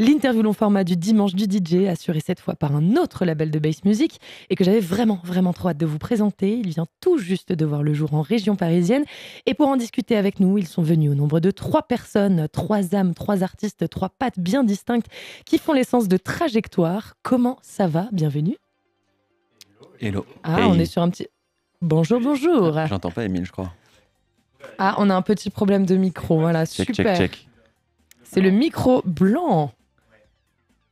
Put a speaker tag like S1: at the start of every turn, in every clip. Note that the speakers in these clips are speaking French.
S1: l'interview long format du dimanche du DJ, assuré cette fois par un autre label de bass music, et que j'avais vraiment, vraiment trop hâte de vous présenter. Il vient tout juste de voir le jour en région parisienne. Et pour en discuter avec nous, ils sont venus au nombre de trois personnes, trois âmes, trois artistes, trois pattes bien distinctes qui font l'essence de trajectoire. Comment ça va? Bienvenue.
S2: Hello.
S1: Ah, on est sur un petit. Bonjour, bonjour.
S2: J'entends pas Emile, je crois.
S1: Ah, on a un petit problème de micro. Voilà,
S2: Check,
S1: super.
S2: check, check.
S1: C'est le micro blanc.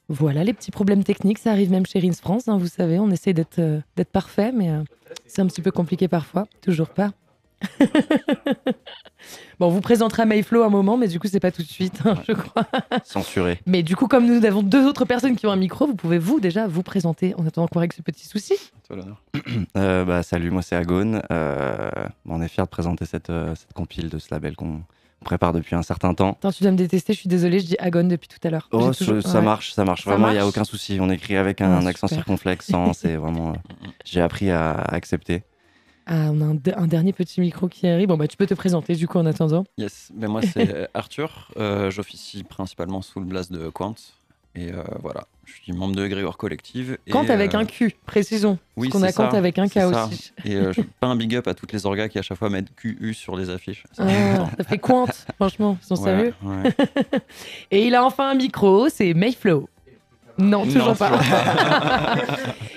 S1: Voilà les petits problèmes techniques, ça arrive même chez Rins France, hein, vous savez, on essaie d'être euh, parfait, mais euh, c'est un petit peu compliqué parfois, toujours pas. bon, on vous présentera Mayflow un moment, mais du coup, c'est pas tout de suite, hein, je crois.
S2: Censuré.
S1: Mais du coup, comme nous avons deux autres personnes qui ont un micro, vous pouvez vous déjà vous présenter en attendant qu'on règle ce petit souci.
S2: Euh, bah, salut, moi c'est Agone. On est fiers de présenter cette, cette compile de ce label qu'on prépare depuis un certain temps.
S1: Attends, tu dois me détester, je suis désolée, je dis Agone depuis tout à l'heure.
S2: Oh,
S1: toujours-
S2: ça,
S1: ouais.
S2: marche, ça marche.
S1: Ça
S2: Vraiment, il n'y a aucun souci. On écrit avec un
S1: Ah,
S2: accent
S1: super.
S2: circonflexe. sans- C'est vraiment. euh, J'ai appris à, à accepter.
S1: Ah, on a un, de- un dernier petit micro qui arrive. Bon, bah, tu peux te présenter du coup en attendant.
S3: Yes, mais moi c'est Arthur, Euh, j'officie principalement sous le blast de Quant, et euh, voilà, je suis membre de Grégor Collective. et,
S1: Quand avec
S3: euh,
S1: un Q, précisons.
S3: Oui,
S1: Parce qu'on a Kant avec un K aussi.
S3: Et euh, je pas un big up à toutes les orgas qui à chaque fois mettent QU sur les affiches. Ça me
S1: Ah, ça fait quante, franchement, ils sont
S3: Ouais,
S1: sérieux.
S3: ouais.
S1: Et il a enfin un micro, c'est Mayflow. Non, toujours
S3: Non,
S1: pas.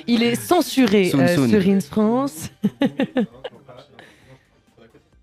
S1: il est censuré euh, sur France.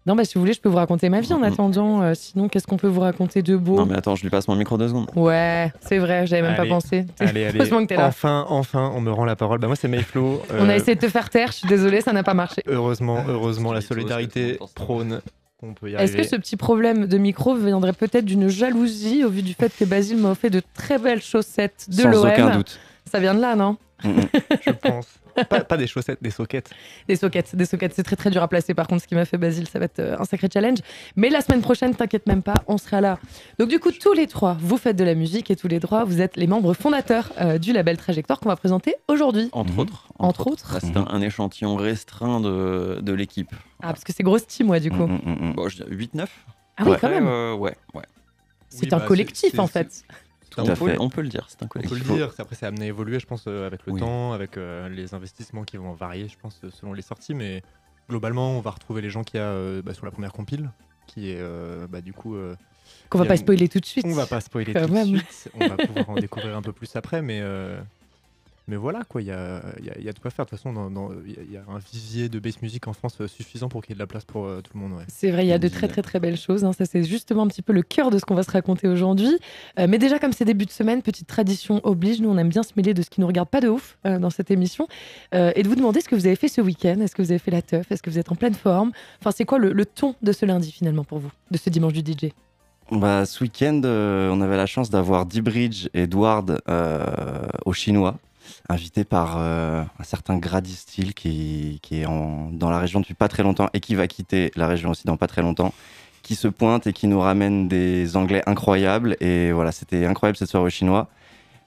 S1: non, bah si vous voulez, je peux vous raconter ma vie en attendant. euh, sinon, qu'est-ce qu'on peut vous raconter de beau?
S3: Non mais attends, je lui passe mon micro deux secondes.
S1: Ouais, c'est vrai, j'avais même pas pensé.
S4: Allez, allez.
S1: Heureusement que t'es là.
S4: Enfin, enfin, on me rend la parole. Bah, moi, c'est Mayflow.
S1: On a
S4: Euh,
S1: essayé de te faire taire, je suis désolée, ça n'a pas marché.
S4: Heureusement, heureusement, la solidarité prône qu'on peut y
S1: Est-ce
S4: arriver.
S1: que ce petit problème de micro viendrait peut-être d'une jalousie au vu du fait que Basile m'a offert de très belles chaussettes de
S2: Sans
S1: l'OM
S2: aucun doute.
S1: Ça vient de là, non?
S4: Je pense. pas, pas des chaussettes, des soquettes.
S1: Des sockets, des sockets, c'est très très dur à placer. Par contre, ce qui m'a fait Basile, ça va être euh, un sacré challenge. Mais la semaine prochaine, t'inquiète même pas, on sera là. Donc du coup, tous les trois, vous faites de la musique et tous les trois, vous êtes les membres fondateurs euh, du label Trajectoire qu'on va présenter aujourd'hui.
S3: Entre
S2: Mhm.
S3: autres.
S1: Entre autres.
S3: C'est un, un échantillon restreint de, de l'équipe.
S1: Ah, parce que c'est grosse team, ouais, du coup.
S2: Mm, mm, mm.
S3: Bon, je dirais 8-9
S1: Ah oui, quand même.
S3: Euh, ouais, ouais.
S1: C'est
S4: Oui,
S1: un
S4: bah,
S1: collectif, en fait.
S3: On peut,
S2: fait.
S3: on peut le dire, c'est un
S4: On peut
S3: collectif.
S4: le dire, après c'est amené à évoluer, je pense, euh, avec le
S3: Oui.
S4: temps, avec euh, les investissements qui vont varier, je pense, euh, selon les sorties. Mais globalement, on va retrouver les gens qu'il y a euh, bah, sur la première compile, qui est euh, bah, du coup. euh,
S1: Qu'on va pas
S4: une-
S1: spoiler tout de suite.
S4: on va pas spoiler
S1: Quand
S4: tout
S1: même.
S4: de suite, on va pouvoir en découvrir un peu plus après, mais. Mais voilà, quoi, il y a, il y a- y a de quoi faire. De toute façon, dans- dans- il y, a- il y a un vivier de bass music en France euh, suffisant pour qu'il y ait de la place pour euh, tout le monde. Ouais.
S1: C'est vrai, il y a de très très très belles choses. hein. Ça, c'est justement un petit peu le cœur de ce qu'on va se raconter aujourd'hui. Euh, mais déjà, comme c'est début de semaine, petite tradition oblige, nous on aime bien se mêler de ce qui nous regarde pas de ouf euh, dans cette émission Euh, et de vous demander ce que vous avez fait ce week-end. Est-ce que vous avez fait la teuf? Est-ce que vous êtes en pleine forme? Enfin, c'est quoi le, le ton de ce lundi finalement pour vous, de ce dimanche du DJ
S2: Bah, ce week-end, euh, on avait la chance d'avoir D-Bridge et Edward euh, au Chinois, invités par euh, un certain Grady Steele qui, qui est en- dans la région depuis pas très longtemps et qui va quitter la région aussi dans pas très longtemps, qui se pointe et qui nous ramène des Anglais incroyables. Et voilà, c'était incroyable cette soirée au Chinois.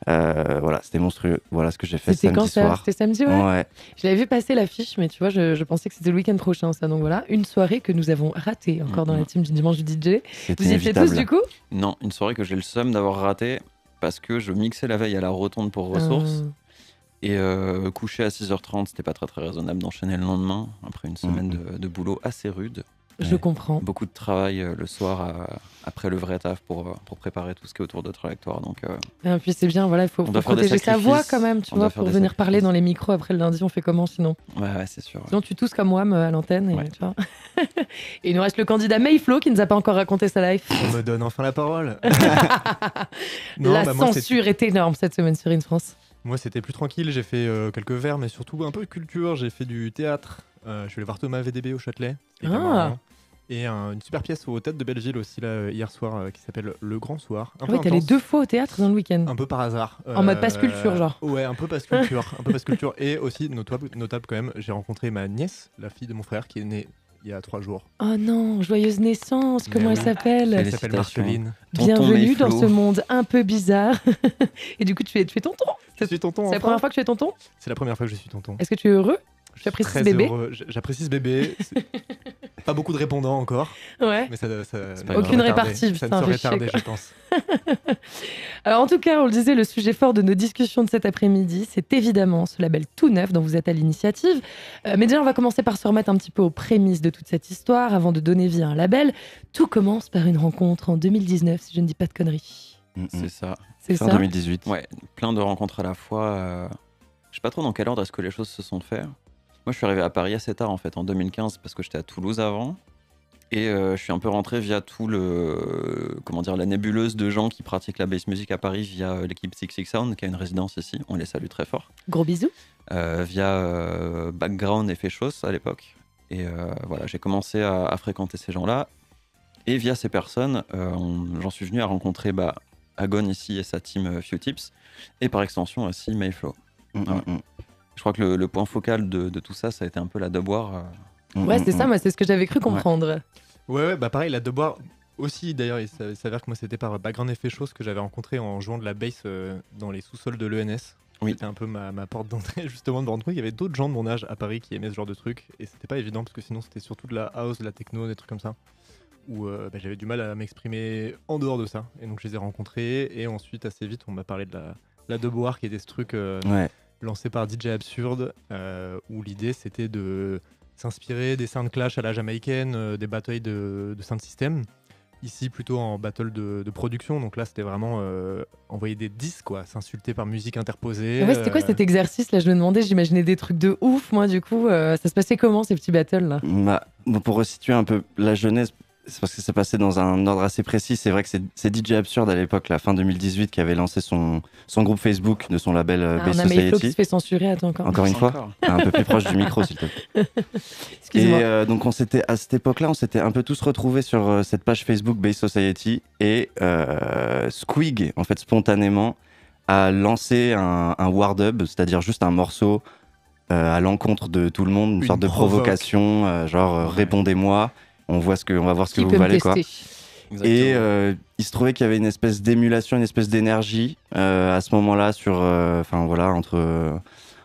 S2: Euh, voilà, c'était monstrueux. Voilà ce que j'ai fait
S1: C'était
S2: samedi
S1: quand ça
S2: soir.
S1: C'était samedi, ouais.
S2: Ouais.
S1: Je l'avais vu passer l'affiche, mais tu vois, je, je pensais que c'était le week-end prochain, ça. Donc voilà, une soirée que nous avons ratée encore dans la team du dimanche du DJ.
S2: c'était
S1: Vous y étiez tous
S2: inévitable.
S1: du coup?
S3: Non, une soirée que j'ai le seum d'avoir raté parce que je mixais la veille à la rotonde pour ressources.
S1: Euh,
S3: Et euh, coucher à 6h30, c'était pas très très raisonnable d'enchaîner le lendemain après une semaine de, de boulot assez rude.
S1: je comprends.
S3: Beaucoup de travail euh, le soir euh, après le vrai taf pour, pour préparer tout ce qui est autour de trajectoire. Donc euh,
S1: Et puis c'est bien, voilà, il faut, protéger sa voix quand même, tu
S3: On
S1: vois, pour venir parler dans les micros après le lundi, on fait comment sinon?
S3: Ouais, ouais, c'est sûr. ouais.
S1: Sinon tu tousses comme moi me- à l'antenne. Et,
S3: Ouais.
S1: tu vois. et il nous reste le candidat Mayflow qui nous a pas encore raconté sa life.
S4: On me donne enfin la parole. Non,
S1: La
S4: bah,
S1: censure est énorme cette semaine sur In France.
S4: Moi, c'était plus tranquille. J'ai fait euh, quelques vers, mais surtout un peu de culture. J'ai fait du théâtre. Euh, je suis allé voir Thomas VDB au Châtelet.
S1: Ah.
S4: Et un- une super pièce au Théâtre de Belleville aussi, là, euh, hier soir, euh, qui s'appelle Le Grand Soir. Un
S1: Ah
S4: peu
S1: oui, t'es allé
S4: intense,
S1: deux fois au théâtre dans le week-end.
S4: Un peu par hasard.
S1: En mode passe culture, genre.
S4: Ouais, un peu passe culture. un peu passe culture. Et aussi, notable, notable quand même, j'ai rencontré ma nièce, la fille de mon frère, qui est née il y a trois jours.
S1: Oh non, joyeuse naissance,
S4: Mais
S1: comment elle
S4: oui.
S1: s'appelle
S4: Elle s'appelle
S3: Félicitations.
S4: Marceline.
S3: Tonton
S1: Bienvenue dans ce monde un peu bizarre. et du coup, tu es, tu es tonton.
S4: Je suis tonton.
S1: C'est la première fois que tu es tonton
S4: C'est la première fois que je suis tonton.
S1: Est-ce que tu es heureux J'apprécie ce bébé.
S4: J'apprécie ce bébé. Pas beaucoup de répondants encore,
S1: Ouais.
S4: mais ça, ça- ça.
S1: Aucune répartie,
S4: Ça
S1: putain,
S4: ne tarder,
S1: quoi.
S4: je pense.
S1: Alors en tout cas, on le disait, le sujet fort de nos discussions de cet après-midi, c'est évidemment ce label tout neuf dont vous êtes à l'initiative. Euh, mais déjà, on va commencer par se remettre un petit peu aux prémices de toute cette histoire avant de donner vie à un label. Tout commence par une rencontre en 2019, si je ne dis pas de conneries.
S2: Mm.
S3: C'est ça.
S1: C'est
S2: Fin
S1: ça
S2: 2018.
S3: Ouais, plein de rencontres à la fois. euh, Je sais pas trop dans quel ordre est-ce que les choses se sont faites. Moi, je suis arrivé à Paris assez tard, en fait, en 2015, parce que j'étais à Toulouse avant. Et euh, je suis un peu rentré via tout le. Comment dire, la nébuleuse de gens qui pratiquent la bass music à Paris via euh, l'équipe Six Six Sound, qui a une résidence ici. On les salue très fort.
S1: Gros bisous.
S3: euh, via euh, Background et Féchos à l'époque. Et euh, voilà, j'ai commencé à, à fréquenter ces gens-là. Et via ces personnes, euh, on- j'en suis venu à rencontrer bah, Agon ici et sa team euh, Few Tips, et par extension aussi Mayflow.
S2: Mm, mm, mm.
S3: Je crois que le, le point focal de, de tout ça, ça a été un peu la dub war. euh,
S1: Ouais, c'est ça, moi, c'est ce que j'avais cru comprendre.
S4: Ouais, ouais, bah pareil, la Deboire aussi, d'ailleurs, il s'a- il s'avère que moi, c'était par Background Effet Chose que j'avais rencontré en jouant de la bass euh, dans les sous-sols de l'ENS.
S3: Oui.
S4: C'était un peu ma, ma porte d'entrée, justement, de me rendre compte qu'il y avait d'autres gens de mon âge à Paris qui aimaient ce genre de truc. Et c'était pas évident, parce que sinon, c'était surtout de la house, de la techno, des trucs comme ça. Où euh, bah, j'avais du mal à m'exprimer en dehors de ça. Et donc, je les ai rencontrés. Et ensuite, assez vite, on m'a parlé de la, la Deboire, qui était ce truc euh,
S2: Ouais.
S4: lancé par DJ Absurde, euh, où l'idée c'était de s'inspirer des sound clash à la jamaïcaine, euh, des batailles de, de sound system. Ici plutôt en battle de, de production, donc là c'était vraiment euh, envoyer des disques, quoi, s'insulter par musique interposée.
S1: Ouais, c'était quoi
S4: euh,
S1: cet exercice là? Je me demandais, j'imaginais des trucs de ouf, moi, du coup. euh, ça se passait comment ces petits battles là?
S2: Bah, bon, pour resituer un peu la jeunesse, c'est parce que c'est passé dans un ordre assez précis. C'est vrai que c'est- DJ Absurde à l'époque, la fin 2018, qui avait lancé son, son groupe Facebook de son label euh,
S1: Ah,
S2: Bass
S1: On a Mayflow qui se
S2: Society.
S1: fait censurer, attends encore.
S2: Encore une fois,
S3: encore.
S2: un peu plus proche du micro, s'il te plaît.
S1: Excuse-moi.
S2: Et euh, donc on s'était à cette époque-là, on s'était un peu tous retrouvés sur euh, cette page Facebook Bass Society et euh, Squig, en fait spontanément, a lancé un, un war dub, c'est-à-dire juste un morceau euh, à l'encontre de tout le monde, une,
S4: Une
S2: sorte de provocation, euh, genre euh,
S3: Ouais.
S2: répondez-moi, on voit ce que, on va voir ce que vous valez quoi.
S3: Exactement.
S2: Et euh, il se trouvait qu'il y avait une espèce d'émulation, une espèce d'énergie euh, à ce moment-là sur, euh, enfin voilà, entre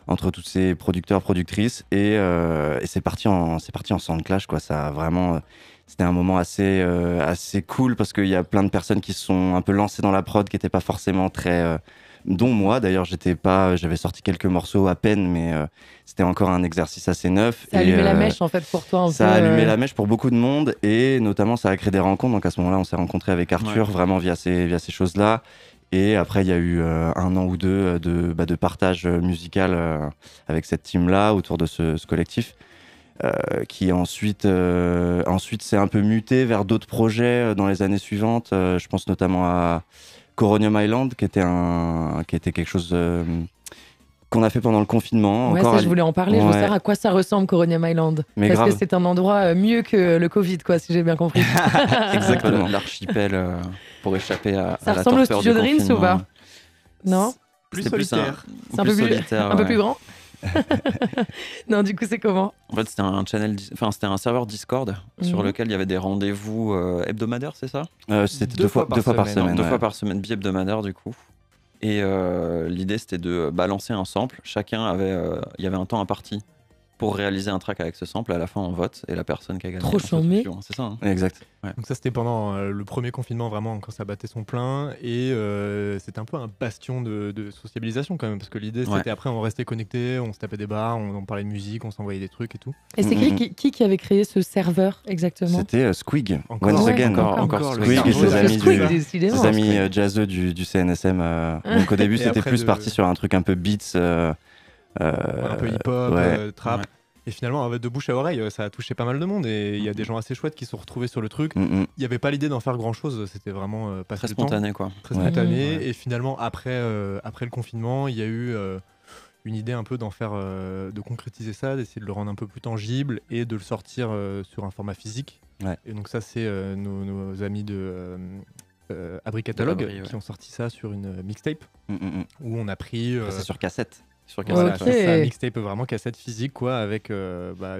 S2: entre tous ces producteurs, productrices, et, euh, et c'est parti en c'est parti en sound clash quoi. Ça a vraiment, c'était un moment assez euh, assez cool parce qu'il y a plein de personnes qui se sont un peu lancées dans la prod, qui n'étaient pas forcément très euh, dont moi d'ailleurs j'étais pas j'avais sorti quelques morceaux à peine mais euh, c'était encore un exercice assez neuf
S1: Ça a
S2: et,
S1: allumé la
S2: euh,
S1: mèche en fait pour toi un
S2: ça
S1: peu,
S2: a allumé
S1: euh,
S2: la mèche pour beaucoup de monde et notamment ça a créé des rencontres. Donc à ce moment-là, on s'est rencontré avec Arthur
S3: Ouais.
S2: vraiment via ces, via ces choses-là. Et après, il y a eu euh, un an ou deux de, bah, de partage musical euh, avec cette team-là autour de ce, ce collectif. euh, qui ensuite, euh, ensuite s'est un peu muté vers d'autres projets euh, dans les années suivantes. Euh, je pense notamment à Coronium Island, qui était, un, qui était quelque chose euh, qu'on a fait pendant le confinement.
S1: Ouais,
S2: encore
S1: ça,
S2: à
S1: je voulais en parler. Je veux
S2: Ouais.
S1: savoir à quoi ça ressemble, Coronium Island.
S2: Mais
S1: Parce
S2: grave.
S1: que c'est un endroit euh, mieux que le Covid, quoi, si j'ai bien compris.
S2: Exactement.
S3: L'archipel euh, pour échapper à,
S1: Ça
S3: à la
S1: ressemble au studio de Reims ou
S3: confinement.
S1: pas? Non?
S4: Plus solitaire.
S1: C'est un, peu plus,
S3: solitaire,
S1: un peu
S3: ouais.
S1: plus grand? Non, du coup, c'est comment
S3: En fait, c'était un channel, enfin c'était un serveur Discord sur
S1: Mhm.
S3: lequel il y avait des rendez-vous euh, hebdomadaires, c'est ça
S2: Euh, C'était
S4: Deux
S2: deux, fois,
S4: fois par
S2: deux fois par
S4: semaine,
S2: semaine.
S3: Deux
S2: ouais.
S3: fois par semaine, bi-hebdomadaire du coup. Et euh, l'idée c'était de balancer un sample. Chacun avait, euh, il y avait un temps imparti pour réaliser un track avec ce sample. À la fin, on vote et la personne qui a gagné.
S1: Trop chambé.
S3: suivant. C'est ça. hein
S2: Exact.
S4: Donc ça c'était pendant euh, le premier confinement vraiment quand ça battait son plein et euh, c'était un peu un bastion de, de sociabilisation quand même parce que l'idée
S3: Ouais.
S4: c'était après on restait connecté, on se tapait des bars, on, on parlait de musique, on s'envoyait des trucs et tout.
S1: Et c'est qui, qui qui avait créé ce serveur exactement?
S2: C'était euh, Squig.
S4: Encore.
S2: Once
S1: Ouais,
S2: again.
S3: encore,
S4: encore
S3: encore
S2: Squig et ses amis,
S1: Squid,
S2: du,
S1: décidément.
S2: ses amis
S4: Squig.
S2: euh, jazzeux du, du CNSM. euh. Donc au début, c'était plus
S4: de-
S2: parti sur un truc un peu beats. Euh,
S4: un peu hip-hop,
S2: ouais.
S4: euh, trap.
S3: Ouais.
S4: Et finalement, de bouche à oreille, euh, ça a touché pas mal de monde et il y a des gens assez chouettes qui se sont retrouvés sur le truc.
S2: mm, mm.
S4: Il n'y avait pas l'idée d'en faire grand chose, c'était vraiment euh, passer
S3: Très
S4: temps.
S3: spontané quoi.
S4: très
S2: Ouais.
S4: spontané.
S3: Ouais.
S4: Et finalement, après, euh, après le confinement, il y a eu euh, une idée un peu d'en faire, euh, de concrétiser ça, d'essayer de le rendre un peu plus tangible et de le sortir euh, sur un format physique.
S2: Ouais.
S4: Et donc ça, c'est euh, nos, nos amis de euh, euh, Abri Catalogue
S3: Abri, ouais.
S4: qui ont sorti ça sur une mixtape
S2: Mm, mm, mm.
S4: où on a pris. euh,
S2: C'est sur cassette.
S3: Sur cassette,
S1: ok.
S3: ouais.
S4: c'est ça, mixtape vraiment cassette physique quoi, avec euh, bah,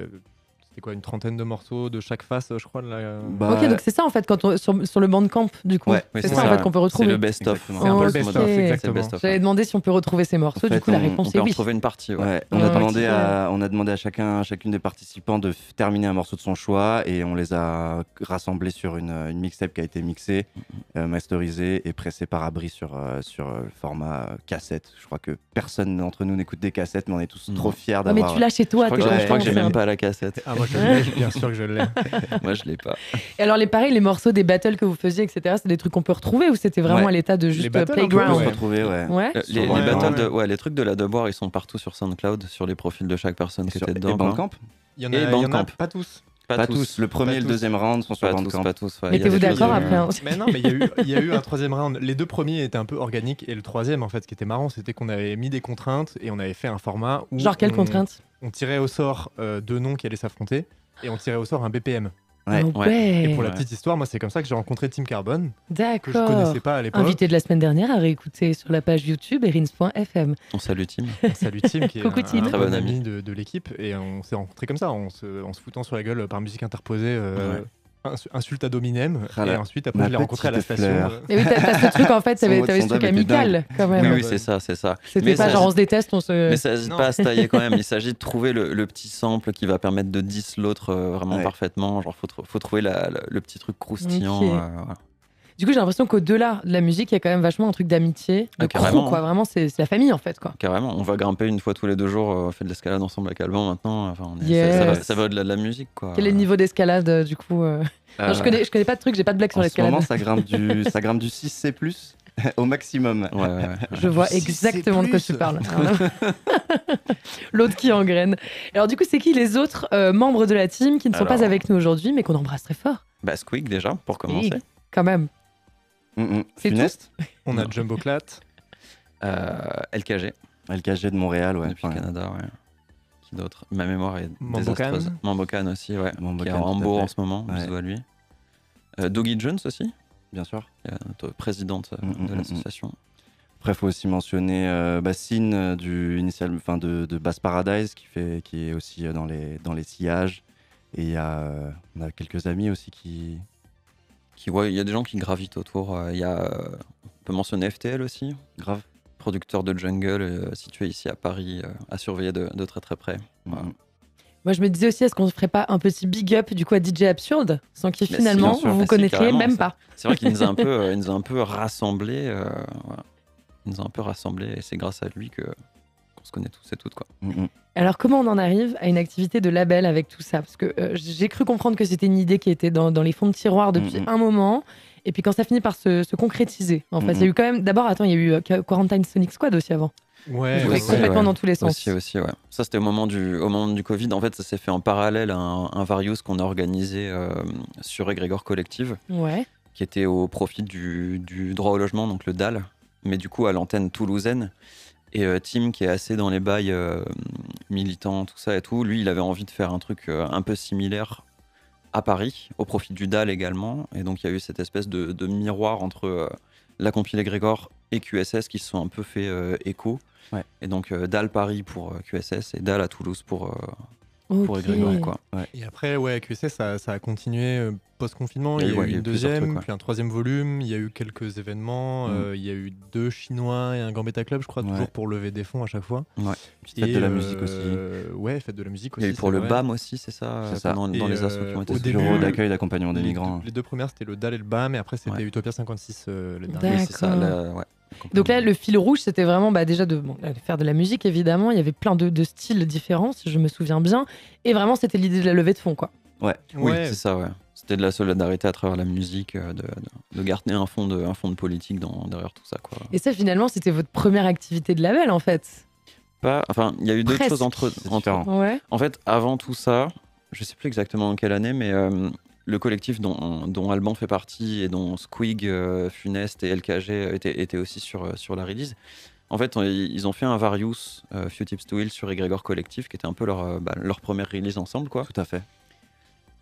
S4: c'était quoi, une trentaine de morceaux de chaque face, je crois. de la-
S2: Bah,
S1: Ok, donc c'est ça en fait quand on- sur, sur le bandcamp du coup.
S2: Ouais,
S3: oui,
S1: c'est
S3: c'est
S1: ça, en fait qu'on peut
S3: C'est
S1: retrouver.
S3: le.
S4: C'est un peu le
S1: Ok.
S4: best-of,
S1: C'est
S4: exactement.
S3: le best-of.
S1: J'avais demandé si on peut retrouver ces morceaux,
S2: En
S1: du
S2: fait,
S1: coup la
S2: on-
S1: réponse
S3: on
S1: est
S3: peut
S1: oui.
S3: retrouver une partie. Ouais.
S2: Ouais, on,
S1: Ouais.
S2: a demandé à, on a demandé à chacun, chacune des participants de f- terminer un morceau de son choix et on les a rassemblés sur une, une mixtape qui a été mixée, euh, masterisée et pressée par Abri sur, euh, sur euh, le format euh, cassette. Je crois que personne d'entre nous n'écoute des cassettes, mais on est tous
S3: Non.
S2: trop fiers
S1: Ah, mais
S2: d'avoir.
S1: tu l'as chez toi,
S3: Je crois que j'ai- même
S1: c'est
S3: pas la cassette.
S4: Moi je l'ai, bien sûr que je l'ai.
S3: Moi, je l'ai pas.
S1: Et alors, les pareils, les morceaux des battles que vous faisiez, etc., c'est des trucs qu'on peut retrouver ou c'était vraiment
S2: Ouais.
S1: à l'état de
S4: Les
S1: juste
S4: battles,
S2: On
S1: playground?
S2: se
S4: ouais.
S2: retrouver, ouais.
S1: Ouais.
S3: Euh, Les, les battles
S4: ouais.
S3: de, ouais, les trucs de la Devoir, ils sont partout sur SoundCloud, sur les profils de chaque personne qui
S2: Sur-
S3: était
S2: et
S3: dedans. quoi.
S2: Bandcamp?
S4: Il y en
S3: Et
S4: a, il y en a
S3: Bandcamp.
S4: pas tous.
S2: Pas, tous. Le premier
S4: Pas
S2: et le deuxième round sont sur
S3: Pas tous,
S2: Bandcamp.
S3: pas tous. ouais.
S1: Mettez-vous d'accord après. hein.
S4: Mais non, mais il y, a eu, il y a eu un troisième round. Les deux premiers étaient un peu organiques et le troisième, en fait, ce qui était marrant, c'était qu'on avait mis des contraintes et on avait fait un format où
S1: Genre, quelle
S4: on,
S1: contrainte
S4: on tirait au sort euh, deux noms qui allaient s'affronter et on tirait au sort un BPM.
S2: Ouais.
S1: Ah
S3: Ouais.
S4: Et pour la petite histoire, moi, c'est comme ça que j'ai rencontré Tim Carbone, que je
S1: D'accord.
S4: connaissais pas à l'époque.
S1: Invité de la semaine dernière à réécouter sur la page YouTube erins.fm.
S3: On salue Tim.
S4: Salut Tim, qui est
S1: Coucou,
S4: un,
S1: Tim.
S4: un
S3: Très
S4: bon
S3: ami.
S4: ami de, de l'équipe. Et on s'est rencontrés comme ça, en se, en se foutant sur la gueule par musique interposée, euh,
S3: Ouais.
S4: Ins- insulte ad hominem.
S2: Ah
S4: et ensuite, après,
S2: ma
S4: je l'ai rencontré à la station.
S2: fleur.
S1: Mais oui, t'as ce truc en fait, t'avais t'avais ce truc amical quand même.
S3: Oui, c'est ça, c'est ça.
S1: C'était
S3: Mais
S1: pas
S3: ça-
S1: genre on se déteste, on se.
S3: Mais ça n'hésite pas à se tailler quand même. Il s'agit de trouver le, le petit sample qui va permettre de 10 l'autre euh, vraiment
S2: Ouais.
S3: parfaitement. Genre, faut, tr- faut trouver la- la- le petit truc croustillant.
S1: Ok.
S3: euh, voilà.
S1: Du coup, j'ai l'impression qu'au-delà de la musique, il y a quand même vachement un truc d'amitié, de
S3: Ah,
S1: crew, quoi. Vraiment, c'est la famille en fait, quoi.
S3: Carrément, on va grimper une fois tous les deux jours, euh, on fait de l'escalade ensemble avec Alban maintenant. Enfin, on est-
S1: Yes.
S3: ça, ça va, au-delà de la musique. Quoi.
S1: Quel est le niveau d'escalade euh, du coup euh? Non, je connais, je connais pas de truc, j'ai pas de blague sur
S2: En ce
S1: l'escalade.
S2: moment, ça grimpe du, ça grimpe du 6C+, au maximum.
S3: Ouais, ouais, ouais.
S1: Je vois
S4: Si
S1: exactement de quoi tu parles. L'autre qui engraine. Alors du coup, c'est qui les autres euh, membres de la team qui ne sont
S3: Alors-
S1: pas avec nous aujourd'hui, mais qu'on embrasse très fort,
S3: Bah, Squeak déjà, pour commencer.
S1: Oui. quand même.
S2: Mm, mm.
S1: C'est
S2: Funeste,
S4: On a
S3: Non.
S4: Jumbo Clat.
S3: Euh, LKG,
S2: LKG de Montréal, ouais.
S3: depuis le
S2: Enfin,
S3: Canada, ouais. Qui d'autre? Ma mémoire est
S4: Mambo
S3: désastreuse.
S4: Khan.
S3: Mambocan aussi, ouais.
S2: Mambo
S3: qui est
S2: tout
S3: Hambourg
S2: fait.
S3: en ce moment,
S2: Ouais.
S3: bisous à lui. Euh, Doggy Jones aussi,
S2: bien sûr.
S3: qui est notre présidente euh,
S2: Mm,
S3: de l'association.
S2: Après, il faut aussi mentionner euh, Bassine euh, du initial, enfin de, de Bass Paradise qui fait, qui est aussi euh, dans les dans les sillages. Et il y a, euh, on a quelques amis aussi qui.
S3: Qui, ouais, il y a des gens qui gravitent autour. euh, Il y a, euh, on peut mentionner FTL aussi,
S2: Grave.
S3: producteur de jungle euh, situé ici à Paris, euh, à surveiller de, de très très près. Voilà.
S2: Mm,
S1: Moi, je me disais aussi, est-ce qu'on ne ferait pas un petit big up du coup à DJ Absurde, sans qui
S3: Mais si,
S1: finalement
S2: sûr.
S1: vous vous
S3: si,
S1: connaîtriez même pas.
S3: C'est vrai qu'il nous a un peu, euh, il nous a un peu rassemblés. euh, voilà. Il nous a un peu rassemblés et c'est grâce à lui que se connaît tous et toutes quoi.
S2: mm, mm.
S1: Alors, comment on en arrive à une activité de label avec tout ça? Parce que euh, j'ai cru comprendre que c'était une idée qui était dans, dans les fonds de tiroir depuis
S2: Mhm.
S1: un moment. Et puis quand ça finit par se, se concrétiser, en fait, il y a eu quand même. D'abord, attends, il y a eu euh, Quarantine Sonic Squad aussi avant.
S4: Ouais,
S1: complètement
S3: ouais.
S1: dans tous les sens.
S3: Aussi, aussi, ouais. Ça, c'était au moment du, au moment du Covid. En fait, ça s'est fait en parallèle à un, un Various qu'on a organisé euh, sur Egrégor Collective,
S1: Ouais.
S3: qui était au profit du, du droit au logement, donc le DAL, mais du coup à l'antenne toulousaine. Et euh, Tim, qui est assez dans les bails euh, militants, tout ça et tout, lui, il avait envie de faire un truc euh, un peu similaire à Paris, au profit du DAL également. Et donc, il y a eu cette espèce de, de miroir entre la compilée Grégor et QSS qui se sont un peu fait écho.
S2: Ouais.
S3: Et donc, DAL Paris pour QSS et DAL à Toulouse pour, euh, pour
S1: Ok.
S3: Egrégor, quoi.
S4: Et après, ouais, QSS, ça, ça a continué euh, post-confinement.
S3: Il y
S4: Il
S3: a eu- ouais, il
S4: une deuxième,
S3: trucs,
S4: puis un troisième volume. Il y a eu quelques événements.
S3: Mm.
S4: euh, il y a eu deux Chinois et un Gambetta Club, je crois,
S2: Ouais.
S4: toujours pour lever des fonds à chaque fois.
S2: Petite fête
S4: Et,
S2: de la musique aussi.
S4: euh, Ouais, fête de la musique
S3: Il y
S4: aussi.
S3: a eu pour le
S4: vrai.
S3: BAM aussi, c'est ça,
S2: C'est
S3: euh,
S2: ça.
S3: Dans, les assos
S4: euh,
S3: qui ont été
S4: au début,
S2: d'accueil d'accompagnement des migrants.
S4: les deux premières, c'était le DAL et le BAM, et après, c'était. Utopia 56, euh, les derniers.
S3: C'est ça.
S1: Donc là, le fil rouge, c'était vraiment bah, déjà de, bon, de faire de la musique, évidemment. Il y avait plein de, de styles différents, si je me souviens bien. Et vraiment, c'était l'idée de la levée de fonds, quoi.
S3: Oui,
S4: Ouais.
S3: c'est ça, ouais. C'était de la solidarité à travers la musique, euh, de, de, de garder un fond de, un fond de politique dans, derrière tout ça, quoi.
S1: Et ça, finalement, c'était votre première activité de label, en fait.
S3: Pas, enfin, il y a eu d'autres choses entre, entre-.
S1: Ouais.
S3: En fait, avant tout ça, je sais plus exactement en quelle année, mais euh, le collectif dont, dont Alban fait partie et dont Squig, euh, Funeste et LKG étaient, étaient aussi sur, euh, sur la release. En fait, on- ils ont fait un Various, euh, Few Tips to Heal sur Egregor Collective, qui était un peu leur, bah, leur première release ensemble, quoi.
S2: Tout à fait.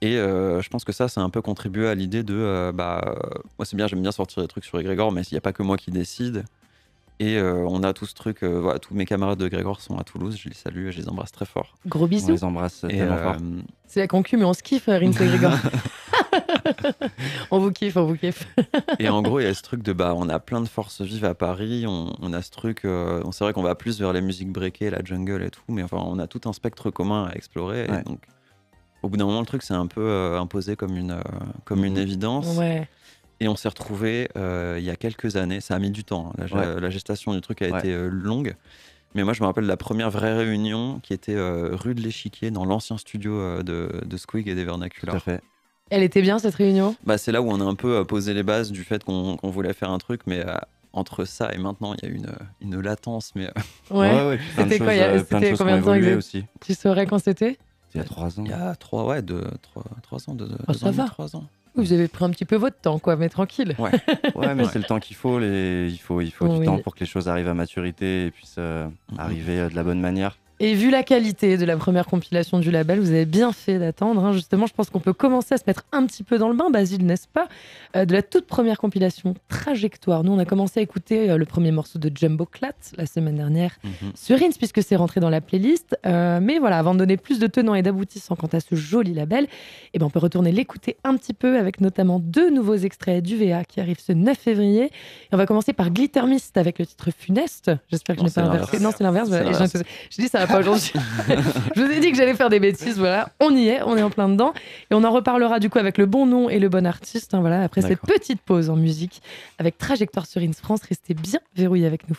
S3: Et euh, je pense que ça, ça a un peu contribué à l'idée de, euh, bah, moi c'est bien, j'aime bien sortir des trucs sur Egregor, mais il n'y a pas que moi qui décide. Et euh, on a tout ce truc, euh, voilà, tous mes camarades de Grégor sont à Toulouse, je les salue et je les embrasse très fort.
S1: Gros
S2: On
S1: bisous.
S2: les embrasse
S3: Et,
S2: tellement
S3: euh,
S2: fort.
S1: C'est la concu, mais on se kiffe, Rins et Grégor. on vous kiffe, on vous kiffe.
S3: et en gros, il y a ce truc de bah, on a plein de forces vives à Paris, on, on a ce truc, euh, on c'est vrai qu'on va plus vers les musiques breakées, la jungle et tout, mais enfin, on a tout un spectre commun à explorer.
S2: Ouais.
S3: Et donc, au bout d'un moment, le truc s'est un peu euh, imposé comme une, euh, comme une
S2: Mhm.
S3: évidence.
S1: Ouais.
S3: Et on s'est retrouvés euh, il y a quelques années. Ça a mis du temps. hein. La,
S2: Ouais.
S3: la gestation du truc a
S2: Ouais.
S3: été euh, longue. Mais moi, je me rappelle la première vraie réunion qui était euh, rue de l'Échiquier, dans l'ancien studio euh, de, de Squig et des
S2: Tout à
S3: Vernaculars.
S2: fait.
S1: Elle était bien cette réunion?
S3: Bah, c'est là où on a un peu euh, posé les bases du fait qu'on voulait faire un truc, mais euh, entre ça et maintenant, il y a une, une latence. Mais euh,
S1: Ouais.
S2: ouais, de
S1: C'était quoi, c'était combien de temps exact
S2: aussi.
S1: Tu saurais quand c'était?
S2: Il y a trois ans.
S3: il y a trois, ouais, deux, trois, trois ans, deux,
S1: Oh,
S3: deux
S1: ça
S3: ans,
S1: va.
S3: trois ans.
S1: Vous avez pris un petit peu votre temps, quoi, mais tranquille.
S2: Ouais, mais
S3: Ouais.
S2: c'est le temps qu'il faut. Les... Il faut, il faut
S1: Oui.
S2: du temps pour que les choses arrivent à maturité et puissent euh, arriver euh, de la bonne manière.
S1: Et vu la qualité de la première compilation du label, vous avez bien fait d'attendre. hein. Justement, je pense qu'on peut commencer à se mettre un petit peu dans le bain, Basile, n'est-ce pas Euh, De la toute première compilation, Trajectoire. Nous, on a commencé à écouter euh, le premier morceau de Jumbo Clat la semaine dernière
S3: Mhm.
S1: sur Ins, puisque c'est rentré dans la playlist. Euh, mais voilà, avant de donner plus de tenants et d'aboutissants quant à ce joli label, eh ben, on peut retourner l'écouter un petit peu avec notamment deux nouveaux extraits du VA qui arrivent ce 9 février. Et on va commencer par Glitter Mist avec le titre Funeste. J'espère que je
S3: Non,
S1: n'ai pas inversé. Non, c'est l'inverse. voilà. Je, je dis, ça pas aujourd'hui. je vous ai dit que j'allais faire des bêtises. Voilà, on y est, on est en plein dedans. Et on en reparlera du coup avec le bon nom et le bon artiste. hein, voilà, après cette petite pause en musique avec Trajectoire sur Ins France. Restez bien verrouillés avec nous.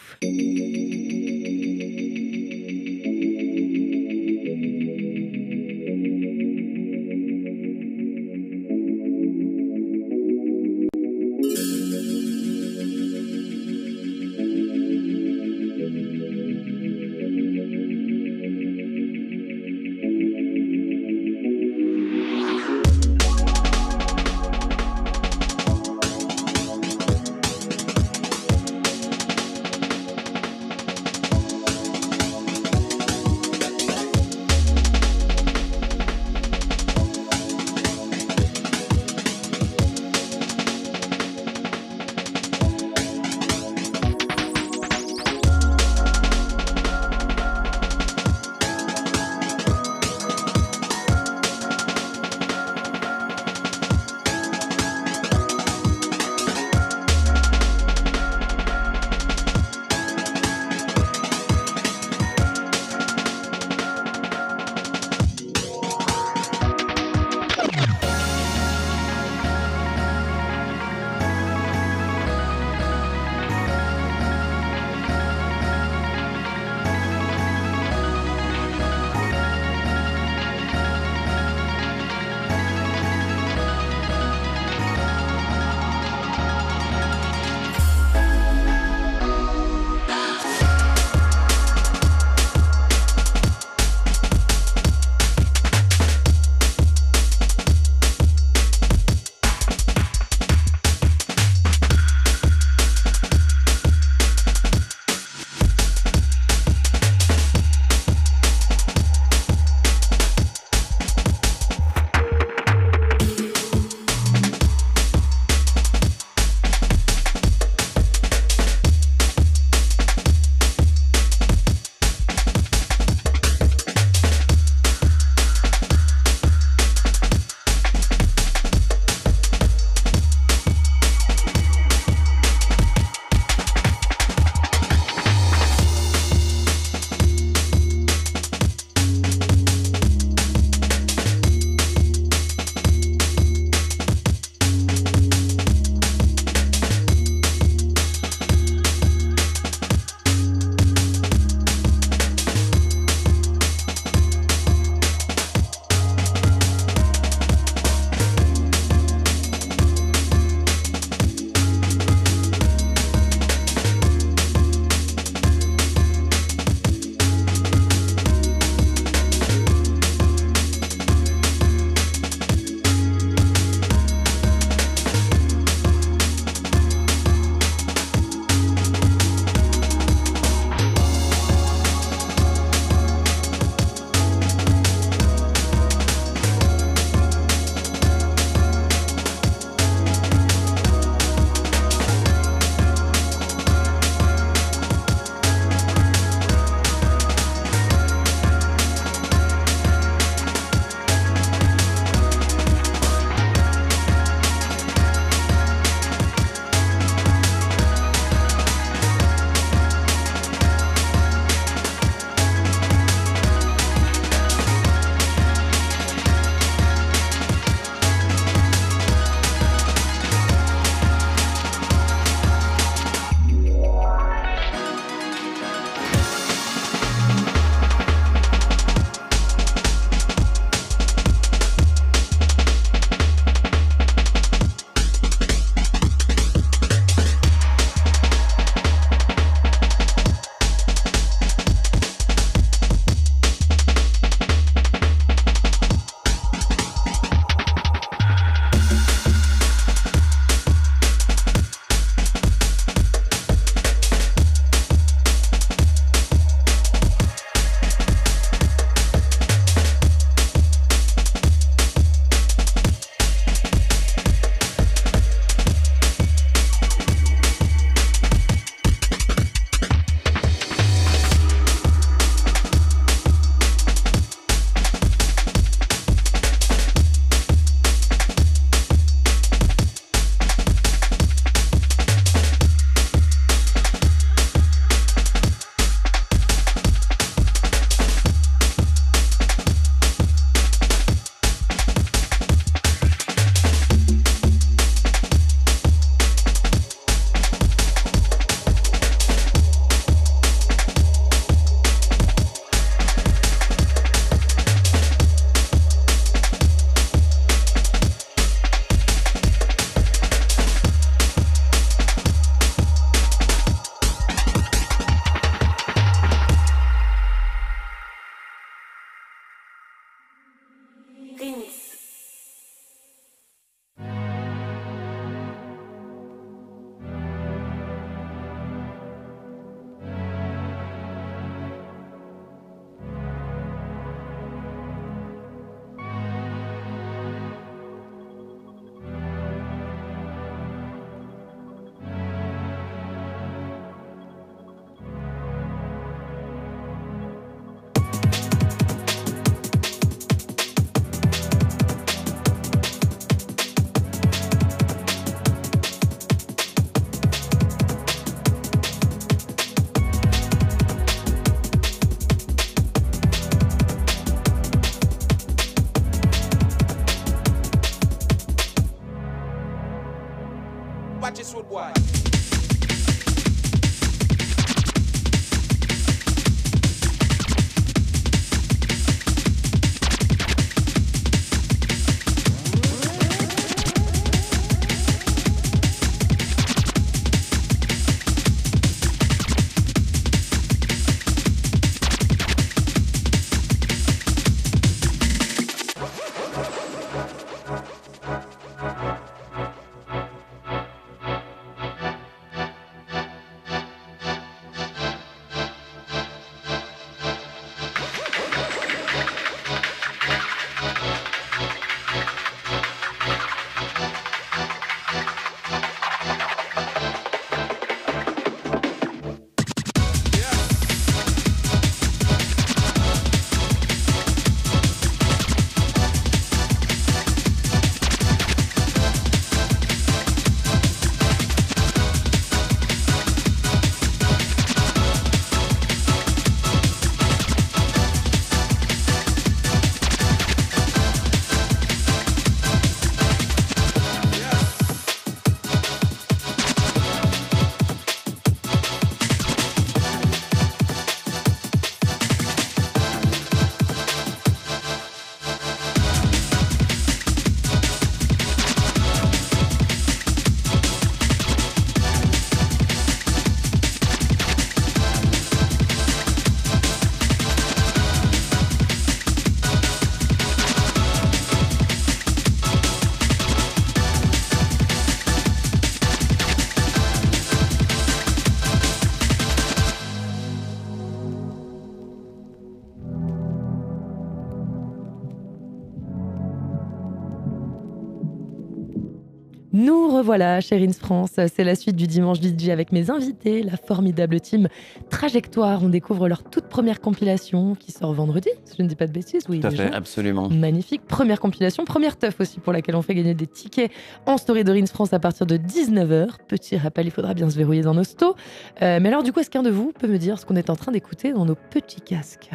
S1: Revoilà, Chérine France. C'est la suite du Dimanche DJ avec mes invités, la formidable team Trajectoire. On découvre leur toute première compilation qui sort vendredi, si je ne dis pas de bêtises. Oui,
S2: Tout à
S1: déjà.
S2: fait.
S3: Absolument.
S1: Magnifique. Première compilation, première teuf aussi pour laquelle on fait gagner des tickets en story de Rins France à partir de 19h. Petit rappel, il faudra bien se verrouiller dans nos stos. Euh, mais alors, du coup, est-ce qu'un de vous peut me dire ce qu'on est en train d'écouter dans nos petits casques?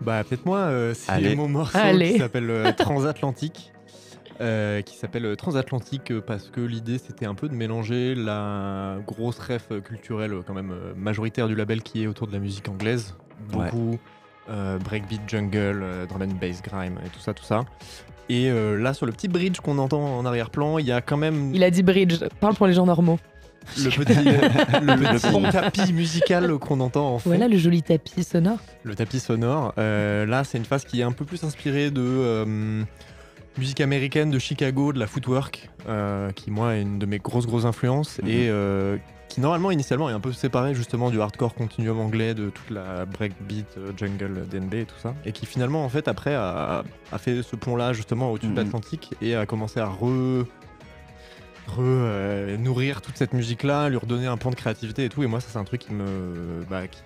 S4: Bah peut-être moi, euh, c'est
S2: Allez.
S4: mon morceau
S1: Allez.
S4: qui s'appelle euh, Transatlantique. Euh, qui s'appelle euh, Transatlantique euh, parce que l'idée c'était un peu de mélanger la grosse ref culturelle quand même majoritaire du label qui est autour de la musique anglaise. Beaucoup euh, breakbeat jungle, euh, drum and bass grime et tout ça, tout ça. Et euh, là sur le petit bridge qu'on entend en arrière-plan, il y a quand même
S1: Il a dit bridge. Parle pour les gens normaux.
S4: le petit, le petit tapis musical qu'on entend en fond.
S1: Voilà le joli tapis sonore.
S4: Le tapis sonore. Euh, là, c'est une phase qui est un peu plus inspirée de euh, musique américaine de Chicago, de la footwork, euh, qui moi est une de mes grosses grosses influences
S2: Mhm.
S4: et euh, qui normalement initialement est un peu séparée justement du hardcore continuum anglais, de toute la breakbeat, euh, jungle, DNB et tout ça, et qui finalement en fait après a, a fait ce pont-là justement au-dessus de
S2: Mhm.
S4: l'Atlantique et a commencé à re re, euh, nourrir toute cette musique là, lui redonner un pan de créativité et tout. Et moi, ça, c'est un truc qui me, bah, qui,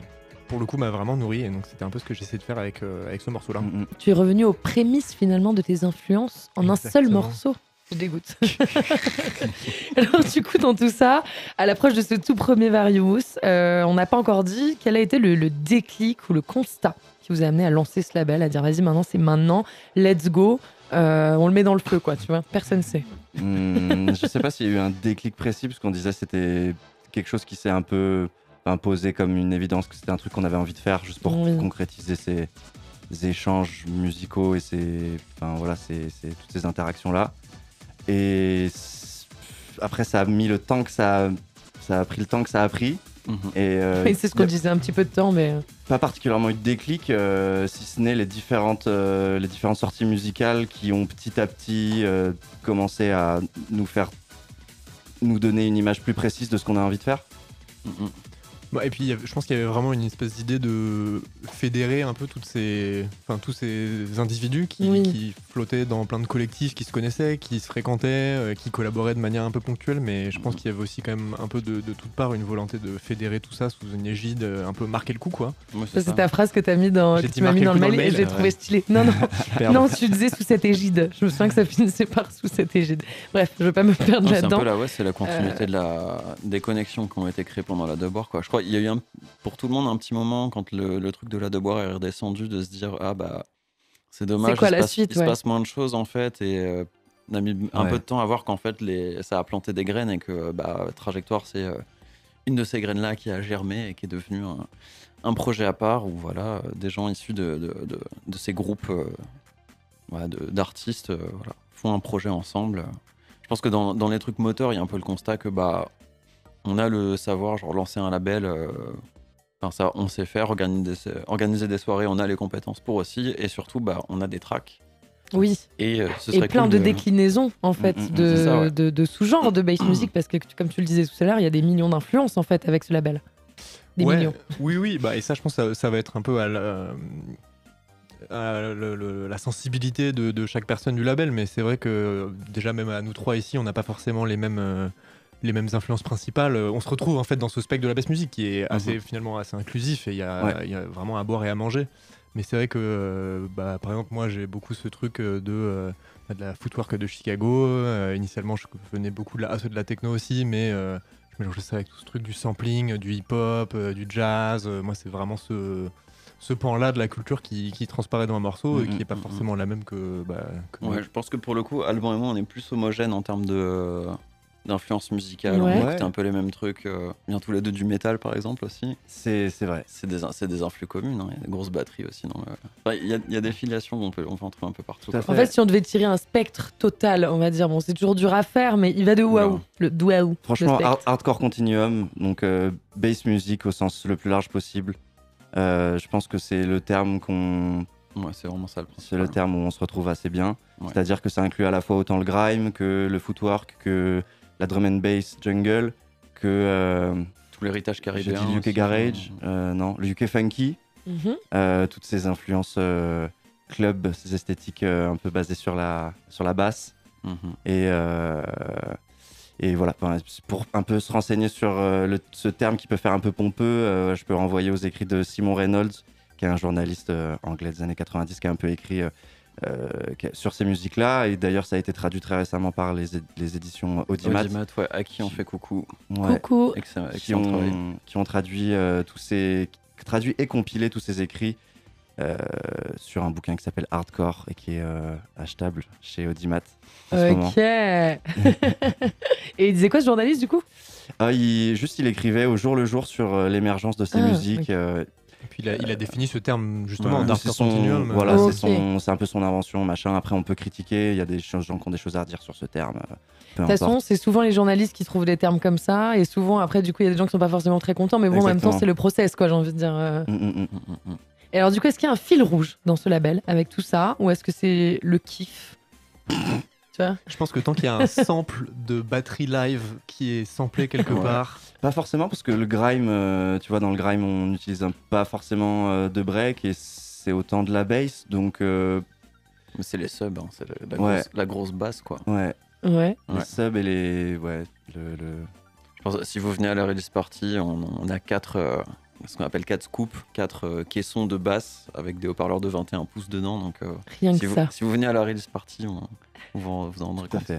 S4: pour le coup, m'a vraiment nourri. Et donc, c'était un peu ce que j'essaie de faire avec, euh, avec ce morceau-là.
S2: Mm, mm.
S1: Tu es revenu aux prémices finalement de tes influences en un seul morceau. Je dégoûte. Alors du coup, dans tout ça, à l'approche de ce tout premier Various, euh, on n'a pas encore dit quel a été le, le déclic ou le constat qui vous a amené à lancer ce label, à dire vas-y maintenant c'est maintenant, let's go, Euh, on le met dans le feu quoi, tu vois, personne sait.
S2: Hmm, je sais pas s'il y a eu un déclic précis, parce qu'on disait que c'était quelque chose qui s'est un peu imposé comme une évidence, que c'était un truc qu'on avait envie de faire juste pour
S1: Oui.
S2: concrétiser ces, ces échanges musicaux et ces, enfin, voilà, ces, ces- toutes ces interactions-là. Et après, ça a mis le temps que ça a, ça a pris le temps que ça a pris.
S3: Mhm.
S2: Et, euh,
S1: Et c'est ce qu'on disait un petit peu de temps, mais euh,
S2: pas particulièrement eu de déclic, euh, si ce n'est les différentes, euh, les différentes sorties musicales qui ont petit à petit euh, commencé à nous faire nous donner une image plus précise de ce qu'on a envie de faire.
S3: Mhm.
S4: Bah, et puis, il y avait- je pense qu'il y avait vraiment une espèce d'idée de fédérer un peu toutes ces, enfin, tous ces individus qui,
S1: Oui.
S4: qui flottaient dans plein de collectifs, qui se connaissaient, qui se fréquentaient, euh, qui collaboraient de manière un peu ponctuelle. Mais je pense qu'il y avait aussi quand même un peu de, de toute part une volonté de fédérer tout ça sous une égide euh, un peu marquer le coup, quoi.
S3: Ouais,
S1: ça
S3: c'est
S1: ta phrase que t'as mis dans, que tu m'as mis dans
S4: le
S1: mail,
S4: dans le
S1: et j'ai
S4: ouais.
S1: trouvé stylé. Non non, non, tu disais sous cette égide. Je me souviens que ça finissait par sous cette égide. Bref, je veux pas me perdre
S3: Non, c'est un
S1: là-dedans.
S3: peu là, ouais, c'est la continuité de la... des connexions qui ont été créées pendant la devoir. Quoi. Je crois qu'il y a eu un... pour tout le monde un petit moment quand le, le truc de la devoir est redescendu de se dire ah bah c'est dommage,
S1: quoi
S3: il, se
S1: la
S3: passe,
S1: suite,
S3: il se
S1: ouais.
S3: passe moins de choses en fait et euh, on a mis un
S2: Ouais.
S3: peu de temps à voir qu'en fait les... ça a planté des graines et que bah, trajectoire c'est euh, une de ces graines là qui a germé et qui est devenue un, un projet à part où voilà des gens issus de, de, de- de ces groupes euh, voilà, d'artistes euh, voilà, font un projet ensemble. Je pense que dans, dans les trucs moteurs, il y a un peu le constat que bah on a le savoir, genre lancer un label, euh, enfin ça on sait faire, organiser, organiser des soirées, on a les compétences pour aussi, et surtout bah on a des tracks.
S1: Oui.
S3: Et euh, ce
S1: et
S3: serait
S1: plein
S3: cool
S1: de déclinaisons en fait
S2: Mm, mm, mm,
S1: de,
S3: c'est ça, ouais.
S1: de, de sous-genres de bass music parce que comme tu le disais tout à l'heure il y a des millions d'influences en fait avec ce label des
S4: Ouais,
S1: millions
S4: Oui, oui, bah, et ça, je pense que ça, ça va être un peu à la, à le- le- la sensibilité de, de chaque personne du label, mais c'est vrai que euh, déjà, même à nous trois ici, on n'a pas forcément les mêmes. euh, les mêmes influences principales. Euh, On se retrouve en fait dans ce spectre de la bass music qui est assez finalement assez inclusif et il y, a-
S2: Ouais.
S4: il y a vraiment à boire et à manger. Mais c'est vrai que, euh, bah, par exemple, moi j'ai beaucoup ce truc euh, de, euh, de la footwork de Chicago. Euh, initialement, je venais beaucoup de la, de la techno aussi, mais je mélangeais ça avec tout ce truc du sampling, du hip-hop, du jazz. Moi, c'est vraiment ce, ce pan-là de la culture qui, qui transparaît dans un morceau et
S2: Mhm,
S4: qui n'est pas
S3: mhm.
S4: forcément la même que. Bah, que
S3: Ouais, je pense que pour le coup, Alban et moi, on est plus homogènes en termes de d'influence musicale.
S1: Ouais.
S3: On
S2: Ouais.
S3: écoute un peu les mêmes trucs. euh, bien tous les deux du métal, par exemple, aussi.
S2: C'est c'est vrai.
S3: C'est des, c'est des influx communes. hein. Il y a des grosses batteries aussi. euh. Enfin, Il y, a, il y a des filiations qu'on peut, on peut en trouver un peu partout.
S1: En fait si on devait tirer un spectre total on va dire bon c'est toujours dur à faire mais il va de où à
S3: Oula.
S1: où? Le où
S2: Franchement,
S1: le spectre?
S2: hard- hardcore continuum, donc euh, bass music au sens le plus large possible. Euh, je pense que c'est le terme qu'on,
S3: Ouais, c'est vraiment ça le
S2: c'est
S3: principal.
S2: le terme où on se retrouve assez bien.
S3: Ouais.
S2: C'est-à-dire que ça inclut à la fois autant le grime que le footwork, que la drum and bass jungle, que euh,
S3: Tout l'héritage
S2: j'ai
S3: caribéen.
S2: dit le UK
S3: aussi,
S2: garage,
S3: euh,
S2: non, le UK funky,
S1: Mhm.
S2: euh, toutes ces influences euh, club, ces esthétiques euh, un peu basées sur la sur la basse.
S3: mhm.
S2: Et, euh, Et voilà, pour un peu se renseigner sur euh, le- ce terme qui peut faire un peu pompeux, euh, je peux renvoyer aux écrits de Simon Reynolds, qui est un journaliste euh, anglais des années 90, qui a un peu écrit euh, sur ces musiques-là. Et d'ailleurs, ça a été traduit très récemment par les, les éditions Audimat,
S3: Audimat, ouais, à qui on fait coucou.
S2: ouais,
S1: Coucou.
S3: Excellent,
S2: qui,
S3: excellent
S2: ont, qui ont traduit euh, tous ces traduit et compilé tous ces écrits euh, sur un bouquin qui s'appelle Hardcore et qui est euh, achetable chez Audimat en ce moment.
S1: Ok. Et il disait quoi ce journaliste du coup?
S2: Ah, il, juste, il écrivait au jour le jour sur l'émergence de ces
S1: Ah,
S2: musiques.
S4: Et puis il a, il a défini ce terme justement
S2: Ouais, c'est
S4: continuum.
S2: Voilà,
S1: Ok.
S2: c'est un peu son invention, machin. Après, on peut critiquer. Il y a des gens qui ont des choses à redire sur ce terme. euh,
S1: De toute façon, c'est souvent les journalistes qui trouvent des termes comme ça, et souvent après, du coup, il y a des gens qui sont pas forcément très contents, mais bon, en même temps, c'est le process, quoi, j'ai envie de dire. euh.
S2: Mm, mm, mm.
S3: Mm, mm, mm.
S1: Et alors, du coup, est-ce qu'il y a un fil rouge dans ce label avec tout ça, ou est-ce que c'est le kiff Tu vois
S4: Je pense que tant qu'il y a un sample de batterie live qui est samplé quelque
S3: Ouais.
S4: part,
S2: Pas forcément, parce que le grime, euh, tu vois, dans le grime, on n'utilise pas forcément euh, de break et c'est autant de la bass. Donc, euh,
S3: Mais c'est les subs, hein, c'est la,
S2: Ouais.
S3: grosse, la grosse basse quoi.
S2: ouais,
S1: Ouais.
S2: les
S3: Ouais.
S2: subs et les. Ouais, le. le-
S3: Je pense que si vous venez à la release party, on, on a quatre, euh, ce qu'on appelle quatre scoops, quatre euh, caissons de basse avec des haut-parleurs de 21 pouces dedans. Donc euh,
S1: Rien
S3: si,
S1: que
S3: vous,
S1: ça.
S3: si vous venez à la release party, on, on va vous en
S2: à
S3: compte.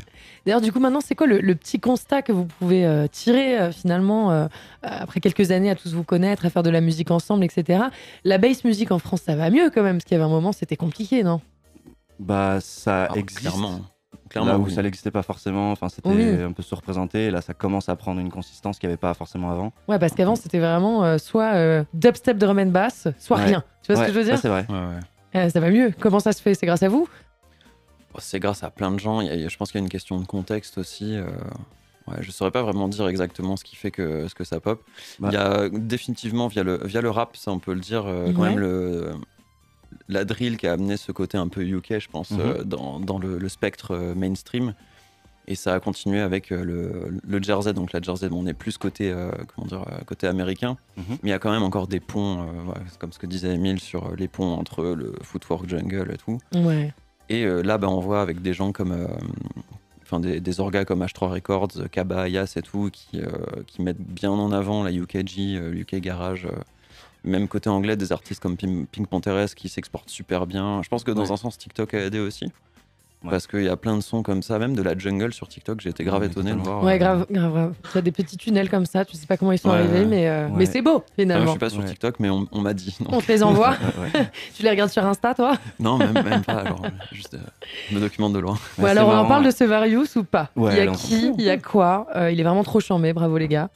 S1: D'ailleurs, du coup, maintenant, c'est quoi le, le petit constat que vous pouvez euh, tirer euh, finalement euh, après quelques années à tous vous connaître, à faire de la musique ensemble, etc. La bass music en France, ça va mieux quand même, parce qu'il y avait un moment, c'était compliqué, non?
S2: Bah, ça
S3: Ah,
S2: existe.
S3: Clairement. Clairement,
S2: là où
S3: oui.
S2: ça n'existait pas forcément, enfin c'était
S1: Oui.
S2: un peu sous-représenté, et là ça commence à prendre une consistance qu'il n'y avait pas forcément avant.
S1: Ouais, parce qu'avant, c'était vraiment euh, soit euh, dubstep de drum and bass, soit
S2: Ouais.
S1: rien. Tu vois ce que je veux dire?
S2: C'est vrai.
S3: Ouais, ouais.
S1: Euh, Ça va mieux. Comment ça se fait? C'est grâce à vous?
S3: Oh, C'est grâce à plein de gens. Il y a- il y a- je pense qu'il y a une question de contexte aussi. euh, Ouais, je saurais pas vraiment dire exactement ce qui fait que, ce que ça pop.
S2: Bah.
S3: Il y a définitivement via le, via le rap, ça on peut le dire, euh, quand
S1: Ouais.
S3: même le, la drill qui a amené ce côté un peu UK, je pense,
S2: Mhm.
S3: euh, dans, dans le, le spectre euh, mainstream. Et ça a continué avec euh, le, le jersey. Donc la jersey, bon, on est plus côté, euh, comment dire, côté américain.
S2: Mhm.
S3: Mais il y a quand même encore des ponts, euh, comme ce que disait Emile, sur les ponts entre le footwork jungle et tout.
S1: Ouais.
S3: Et euh, là, bah, on voit avec des gens comme. euh, Enfin, des, des orgas comme H3 Records, Kaba, Yas et tout, qui, euh, qui mettent bien en avant la UKG, euh, UK Garage. Euh, même côté anglais, des artistes comme Pim- Pink Panthers qui s'exportent super bien. Je pense que dans
S2: Ouais.
S3: un sens, TikTok a aidé aussi.
S2: Ouais.
S3: Parce qu'il y a plein de sons comme ça, même de la jungle sur TikTok. J'ai été grave
S2: Ouais,
S3: étonné de voir.
S1: Ouais,
S3: euh,
S1: grave, grave, grave. Tu as des petits tunnels comme ça, tu sais pas comment ils sont
S3: Ouais,
S1: arrivés,
S3: ouais.
S1: mais, euh,
S2: Ouais.
S1: mais c'est beau
S3: enfin, je
S1: finalement.
S3: suis pas sur
S2: Ouais.
S3: TikTok, mais on, on m'a dit. donc.
S1: On te les envoie. Tu les regardes sur Insta, toi?
S3: Non, même, même pas. Alors, juste euh, je me documente de loin.
S1: Ou
S2: Ouais,
S1: alors on en parle de ce Various ou pas?
S2: Ouais,
S1: Il y a qui? Il y a quoi? Euh, Il est vraiment trop chambé, bravo les gars.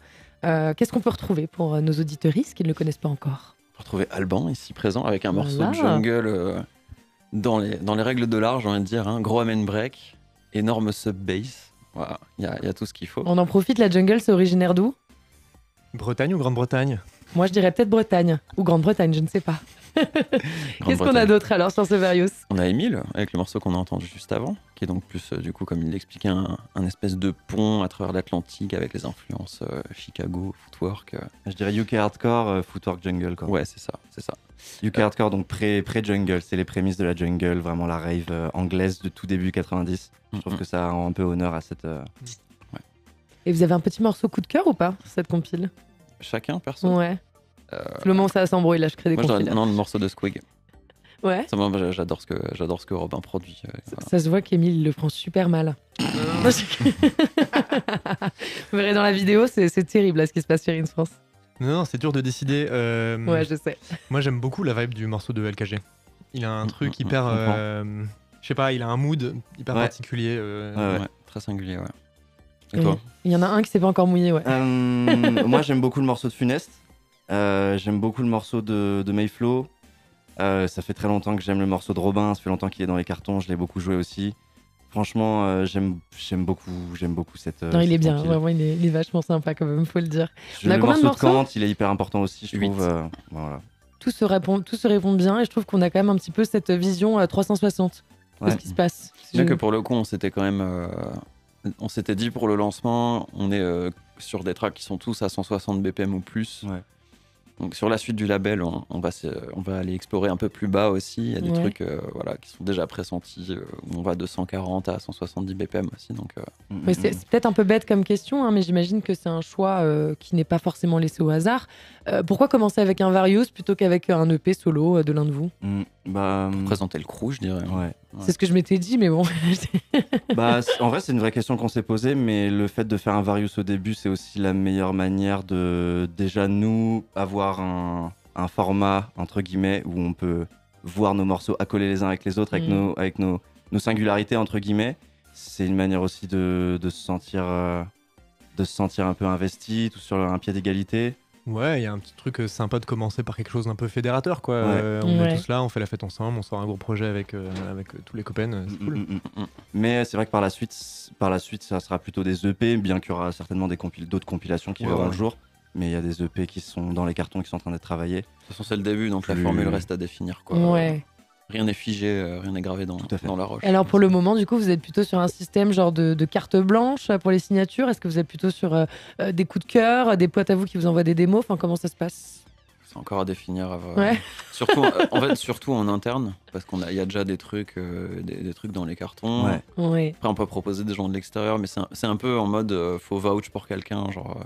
S1: Euh, Qu'est-ce qu'on peut retrouver pour euh, nos auditeuristes qui ne le connaissent pas encore?
S3: On peut retrouver Alban ici présent avec un morceau
S1: Voilà.
S3: de jungle euh, dans, les, dans les règles de l'art, j'ai envie de dire. hein. Gros amen break, énorme sub bass. Voilà, il y a, il y a tout ce qu'il faut.
S1: On en profite, la jungle c'est originaire d'où?
S4: Bretagne ou Grande-Bretagne?
S1: Moi je dirais peut-être Bretagne ou Grande-Bretagne, je ne sais pas. Qu'est-ce qu'on a d'autre alors sur ce Various
S3: On a Emile avec le morceau qu'on a entendu juste avant, qui est donc plus, euh, du coup, comme il l'expliquait, un, un espèce de pont à travers l'Atlantique avec les influences euh, Chicago, footwork. euh.
S2: Je dirais UK Hardcore, euh, Footwork Jungle. Quoi.
S3: Ouais, c'est ça, c'est ça.
S2: UK Hardcore, donc pré- pré-jungle, c'est les prémices de la jungle, vraiment la rave euh, anglaise de tout début 90. Je trouve
S3: Mhm.
S2: que ça rend un peu honneur à cette. euh,
S1: Et vous avez un petit morceau coup de cœur ou pas sur cette compile?
S3: Chacun, perso?
S1: Ouais.
S3: Euh,
S1: le moment où ça s'embrouille, là je crée des
S3: moi, non, le morceau de Squig.
S1: Ouais.
S3: Ça, moi, j'a- j'adore ce que j'adore ce que Robin produit. euh, voilà.
S1: Ça se voit qu'Emile il le prend super mal. Je- Vous verrez dans la vidéo, c'est c'est terrible là, ce qui se passe sur France.
S4: Non, non, c'est dur de décider. euh,
S1: Ouais, je sais.
S4: Moi, j'aime beaucoup la vibe du morceau de LKG. Il a un
S3: Mm,
S4: truc
S3: mm,
S4: hyper. euh, Je sais pas, il a un mood hyper
S2: Ouais.
S4: particulier. euh,
S2: Ouais,
S3: très singulier, ouais. Et toi
S1: Il y en a un qui s'est pas encore mouillé, ouais.
S2: Euh, moi, j'aime beaucoup le morceau de Funeste. Euh, j'aime beaucoup le morceau de, de Mayflow. Euh, ça fait très longtemps que j'aime le morceau de Robin. Ça fait longtemps qu'il est dans les cartons. Je l'ai beaucoup joué aussi. Franchement, euh, j'aime j'aime beaucoup, j'aime beaucoup cette. euh,
S1: non, il est bien, vraiment, il est, il est vachement sympa quand même, faut le dire.
S2: Je-
S1: On a
S2: le
S1: combien de
S2: morceau
S1: morceaux
S2: Kant, il est hyper important aussi, je trouve. euh, voilà.
S1: Tout se, répond, tout se répond bien et je trouve qu'on a quand même un petit peu cette vision euh, 360 de
S2: Ouais.
S1: ce qui se passe.
S3: Bien que pour le coup, on s'était quand même. euh, on s'était dit pour le lancement, on est euh, sur des tracks qui sont tous à 160 BPM ou plus.
S2: Ouais.
S3: Donc sur la suite du label, on, on va, se- on va aller explorer un peu plus bas aussi. Il y a des
S1: Ouais.
S3: trucs euh, voilà, qui sont déjà pressentis, euh, où on va de 140 à 170 BPM aussi. Donc, euh,
S2: Mm,
S1: Ouais,
S2: mm,
S1: c'est
S2: mm.
S1: c'est peut-être un peu bête comme question, hein, mais j'imagine que c'est un choix euh, qui n'est pas forcément laissé au hasard. Pourquoi commencer avec un Various plutôt qu'avec un EP solo de l'un de vous?
S2: Mm, Bah, mm,
S3: présenter le crew, je dirais.
S2: ouais.
S3: Ouais.
S1: C'est ce que je m'étais dit, mais bon.
S2: Bah, en vrai, c'est une vraie question qu'on s'est posée, mais le fait de faire un Various au début, c'est aussi la meilleure manière de déjà nous avoir un, un format entre guillemets où on peut voir nos morceaux accolés les uns avec les autres, avec
S1: Mm.
S2: nos avec nos, nos singularités entre guillemets. C'est une manière aussi de, de se sentir euh, de se sentir un peu investi, tout sur un pied d'égalité.
S4: Ouais, il y a un petit truc euh, sympa de commencer par quelque chose d'un peu fédérateur, quoi.
S2: Ouais.
S4: Euh, on
S1: Ouais.
S4: est tous là, on fait la fête ensemble, on sort un gros projet avec, euh, avec euh, tous les copains, c'est
S2: Mm,
S4: cool.
S2: mm, mm.
S3: Mm.
S2: Mais c'est vrai que par la suite, par la suite, ça sera plutôt des EP, bien qu'il y aura certainement des compil- d'autres compilations qui
S4: Ouais,
S2: verront
S4: ouais.
S2: le jour. Mais il y a des EP qui sont dans les cartons, qui sont en train d'être travaillés.
S3: De toute façon, c'est le début, donc la formule reste à définir. Quoi.
S1: Ouais.
S3: Rien n'est figé, euh, rien n'est gravé dans, la roche.
S1: Alors pour le moment, du coup, vous êtes plutôt sur un système genre de, de carte blanche euh, pour les signatures Est-ce que vous êtes plutôt sur euh, euh, des coups de cœur, euh, des potes à vous qui vous envoient des démos? Enfin, comment ça se passe?
S3: C'est encore à définir. avant-
S1: Ouais.
S3: Surtout, euh, en fait, surtout en interne, parce qu'il y a déjà des trucs, euh, des, des trucs dans les cartons.
S2: Ouais.
S1: Ouais.
S3: Après, on peut proposer des gens de l'extérieur, mais c'est un, c'est un peu en mode euh, faut vouch pour quelqu'un, genre.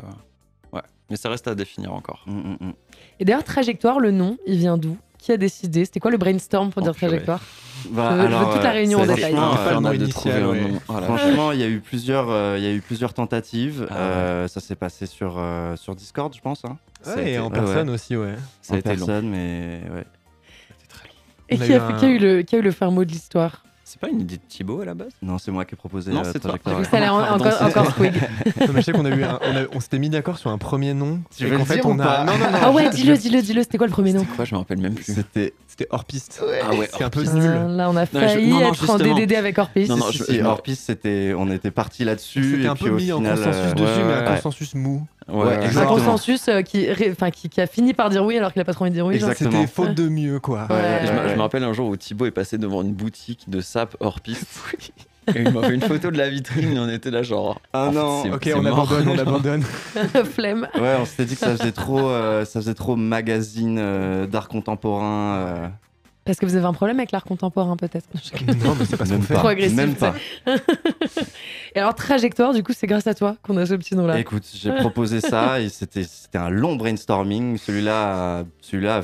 S3: euh, ouais. Mais ça reste à définir encore.
S2: Mm, mm, mm.
S1: Et d'ailleurs, trajectoire, le nom, il vient d'où? Qui a décidé C'était quoi le brainstorm pour
S3: Oh,
S1: dire
S3: purée.
S1: trajectoire
S2: Bah,
S1: Je veux- je veux toute la
S2: euh,
S1: réunion en détail.
S2: franchement,
S3: nom. Oh.
S2: Franchement, il y a eu plusieurs, euh, il y a eu plusieurs tentatives.
S3: Ah ouais.
S2: Euh, ça s'est passé sur sur sur Discord, je pense. Hein,
S3: a
S4: Ouais, et
S3: été-
S4: en
S2: ouais,
S4: personne aussi, ouais.
S3: Ça a
S2: en
S3: long.
S2: personne, mais ouais.
S3: C'était très long.
S1: Et
S4: a
S1: qui a,
S4: un-
S1: qui a eu le, qui a eu le fin mot de l'histoire?
S3: C'est pas une idée de Thibaut à la base?
S2: Non, c'est moi qui ai proposé
S3: Non,
S2: la
S3: c'est toi.
S2: trajectoire.
S1: Coup, ça a l'air en- encore, encore squig.
S4: Non, mais je sais qu'on a eu un- on, a- on s'était mis d'accord sur un premier nom.
S2: Tu veux le
S4: fait,
S2: dire
S4: on
S2: ou
S4: a.
S2: pas?
S4: Non, non, non.
S1: Ah ouais, dis-le, dis-le, dis-le. C'était quoi le premier nom?
S3: quoi? Je me rappelle même plus.
S2: C'était
S4: C'était hors piste.
S3: Ah ouais,
S4: C'est un peu
S3: hors
S4: nul.
S1: Là, on a failli
S3: non, non,
S1: être en. DDD avec Orpis.
S3: Non, non,
S2: si,
S3: je-
S2: hors piste, c'était, on était parti là-dessus.
S4: C'était
S2: et
S4: un
S2: puis
S4: peu
S2: au
S4: mis en consensus
S2: euh,
S4: dessus, mais un consensus mou.
S2: Ouais,
S1: un consensus euh, qui, ré- enfin, qui, qui a fini par dire oui alors qu'il a pas trop envie de dire oui.
S4: C'était faute de mieux, quoi.
S2: Ouais,
S1: Ouais.
S3: Et je, me-
S2: ouais,
S3: je
S2: ouais.
S3: me rappelle un jour où Thibaut est passé devant une boutique de hors piste. et il m'a fait une photo de la vitrine et on était là genre.
S2: Ah
S3: fait,
S2: non.
S4: Ok, on
S3: mort.
S4: abandonne, on abandonne.
S1: Flemme.
S2: Ouais, on s'était dit que ça faisait trop, euh, ça faisait trop magazine euh, d'art contemporain. euh,
S1: Parce que vous avez un problème avec l'art contemporain peut-être.
S4: Non, mais c'est pas ce qu'on fait.
S2: pas,
S1: Trop agressif,
S2: même pas.
S1: Et alors trajectoire, du coup, c'est grâce à toi qu'on a ce petit nom là.
S2: Écoute, j'ai proposé ça et c'était, c'était un long brainstorming. Celui-là, celui-là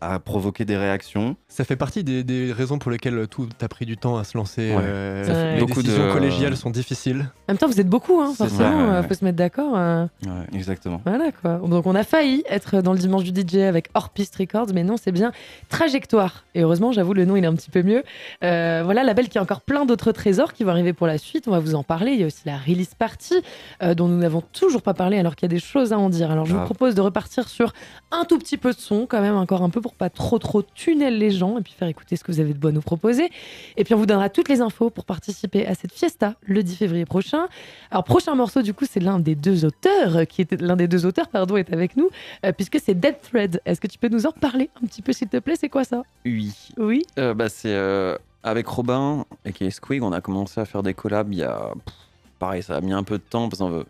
S2: a provoqué des réactions.
S4: Ça fait partie des, des raisons pour lesquelles tout a pris du temps à se lancer.
S2: Ouais.
S4: euh, les
S3: beaucoup
S4: décisions
S3: de-
S4: collégiales sont difficiles.
S1: En même temps, vous êtes beaucoup, hein, forcément.
S2: ouais,
S1: euh,
S2: ouais.
S1: faut se mettre d'accord. euh.
S3: Ouais.
S2: Exactement.
S1: Voilà quoi. Donc on a failli être dans le dimanche du DJ avec Hors Piste Records, mais non, c'est bien Trajectoire. Et heureusement, j'avoue, le nom il est un petit peu mieux. Euh, voilà, label qui a encore plein d'autres trésors qui vont arriver pour la suite. On va vous en parler. Il y a aussi la release party euh, dont nous n'avons toujours pas parlé alors qu'il y a des choses à en dire. Alors je vous propose de repartir sur un tout petit peu de son, quand même encore un peu pour pas trop trop tunnel les gens et puis faire écouter ce que vous avez de bon à nous proposer. Et puis on vous donnera toutes les infos pour participer à cette fiesta le 10 février prochain. Alors prochain morceau du coup c'est l'un des deux auteurs qui était l'un des deux auteurs pardon est avec nous euh, puisque c'est Dead Thread. Est-ce que tu peux nous en parler un petit peu s'il te plaît? C'est quoi ça?
S3: Oui.
S1: Oui.
S3: Euh, bah, c'est euh, avec Robin et qui est Squig, on a commencé à faire des collabs il y a. pff, Pareil, ça a mis un peu de temps parce que euh,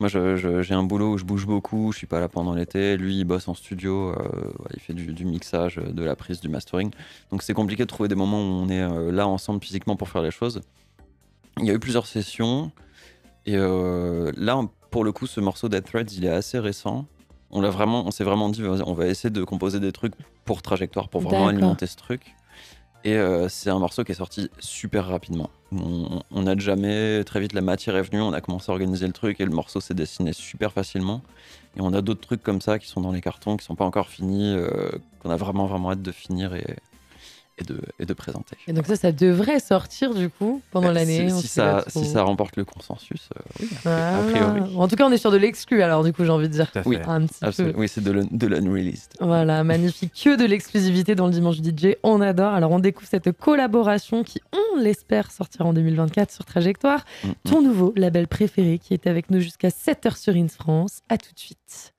S3: moi j'ai un boulot où je bouge beaucoup, je suis pas là pendant l'été. Lui il bosse en studio, euh, il fait du, du mixage, euh, de la prise, du mastering. Donc c'est compliqué de trouver des moments où on est euh, là ensemble physiquement pour faire les choses. Il y a eu plusieurs sessions et euh, là pour le coup ce morceau Dead Threads il est assez récent. On l'a vraiment, on s'est vraiment dit on va essayer de composer des trucs pour trajectoire pour vraiment alimenter ce truc. Et euh, c'est un morceau qui est sorti super rapidement. On n'a jamais, très vite, la matière est venue, on a commencé à organiser le truc et le morceau s'est dessiné super facilement. Et on a d'autres trucs comme ça qui sont dans les cartons, qui sont pas encore finis, euh, qu'on a vraiment, vraiment hâte de finir et, et, de, et de présenter.
S1: Et donc ça, ça devrait sortir du coup pendant
S3: Euh,
S1: l'année.
S3: Si, ça,
S1: trop.
S3: si ça remporte le consensus, euh, oui.
S1: Voilà.
S3: a priori.
S1: En tout cas, on est sur de l'exclu alors du coup j'ai envie de dire.
S3: Oui.
S2: fait.
S1: Un petit peu.
S3: Absolument. Oui, c'est de l'un- de l'unreleased.
S1: Voilà, magnifique. Que de l'exclusivité dans le dimanche DJ. On adore. Alors, on découvre cette collaboration qui, on l'espère, sortira en 2024 sur Trajectoire.
S3: Mm.
S1: Ton nouveau label préféré qui est avec nous jusqu'à 7h sur Ins France. À tout de suite.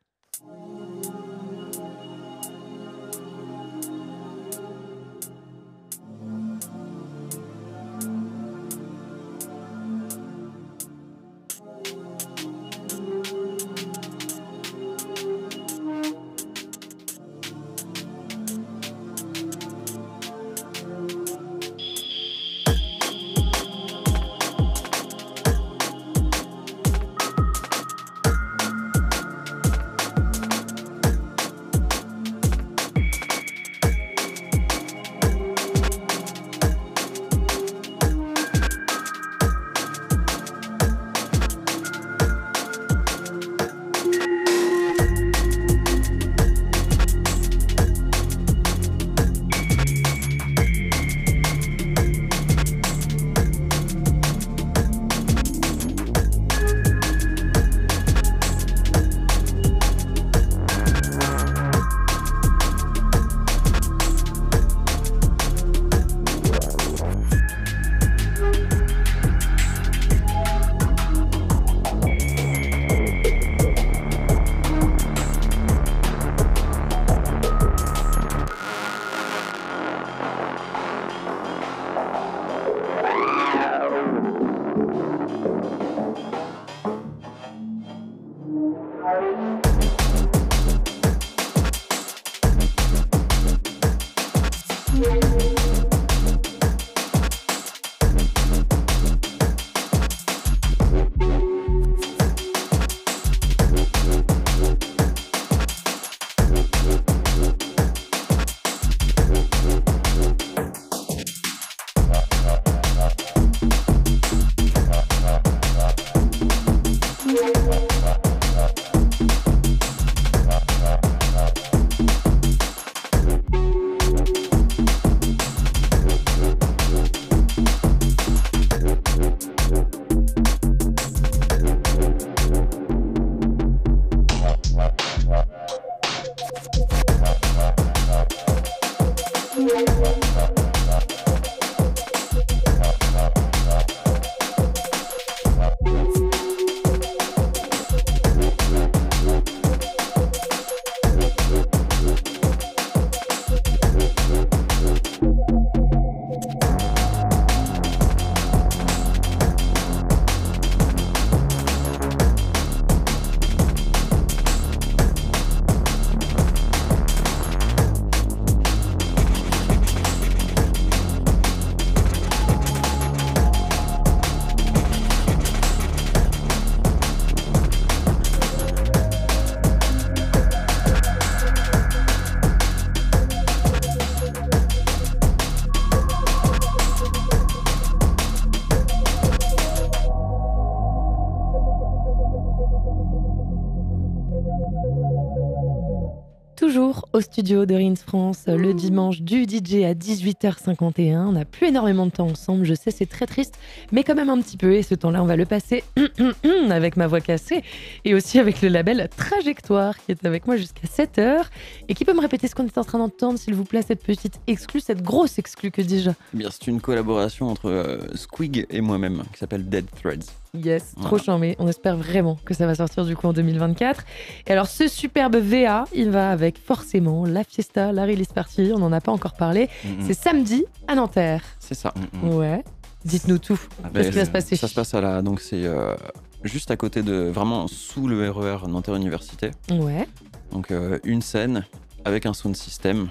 S1: Toujours au studio de Rins France le dimanche du DJ à 18h51. On n'a plus énormément de temps ensemble, je sais, c'est très triste, mais quand même un petit peu. Et ce temps-là, on va le passer avec ma voix cassée et aussi avec le label Trajectoire qui est avec moi jusqu'à 7h et qui peut me répéter ce qu'on est en train d'entendre, s'il vous plaît, cette petite exclue, cette grosse exclue que dis-je?
S3: Eh bien, c'est une collaboration entre euh, Squig et moi-même qui s'appelle Dead Threads.
S1: Yes, trop charmé. On espère vraiment que ça va sortir du coup en 2024. Et alors, ce superbe VA, il va avec forcément la fiesta, la release party. On n'en a pas encore parlé. C'est samedi à Nanterre.
S3: C'est ça.
S1: Ouais. Dites-nous tout.
S2: Ah,
S1: Qu'est-ce qui va
S3: Ben,
S1: se passer
S3: Ça se passe à la. Donc, c'est euh, juste à côté de. Vraiment sous le RER Nanterre Université.
S1: Ouais.
S3: Donc, euh, une scène avec un sound system.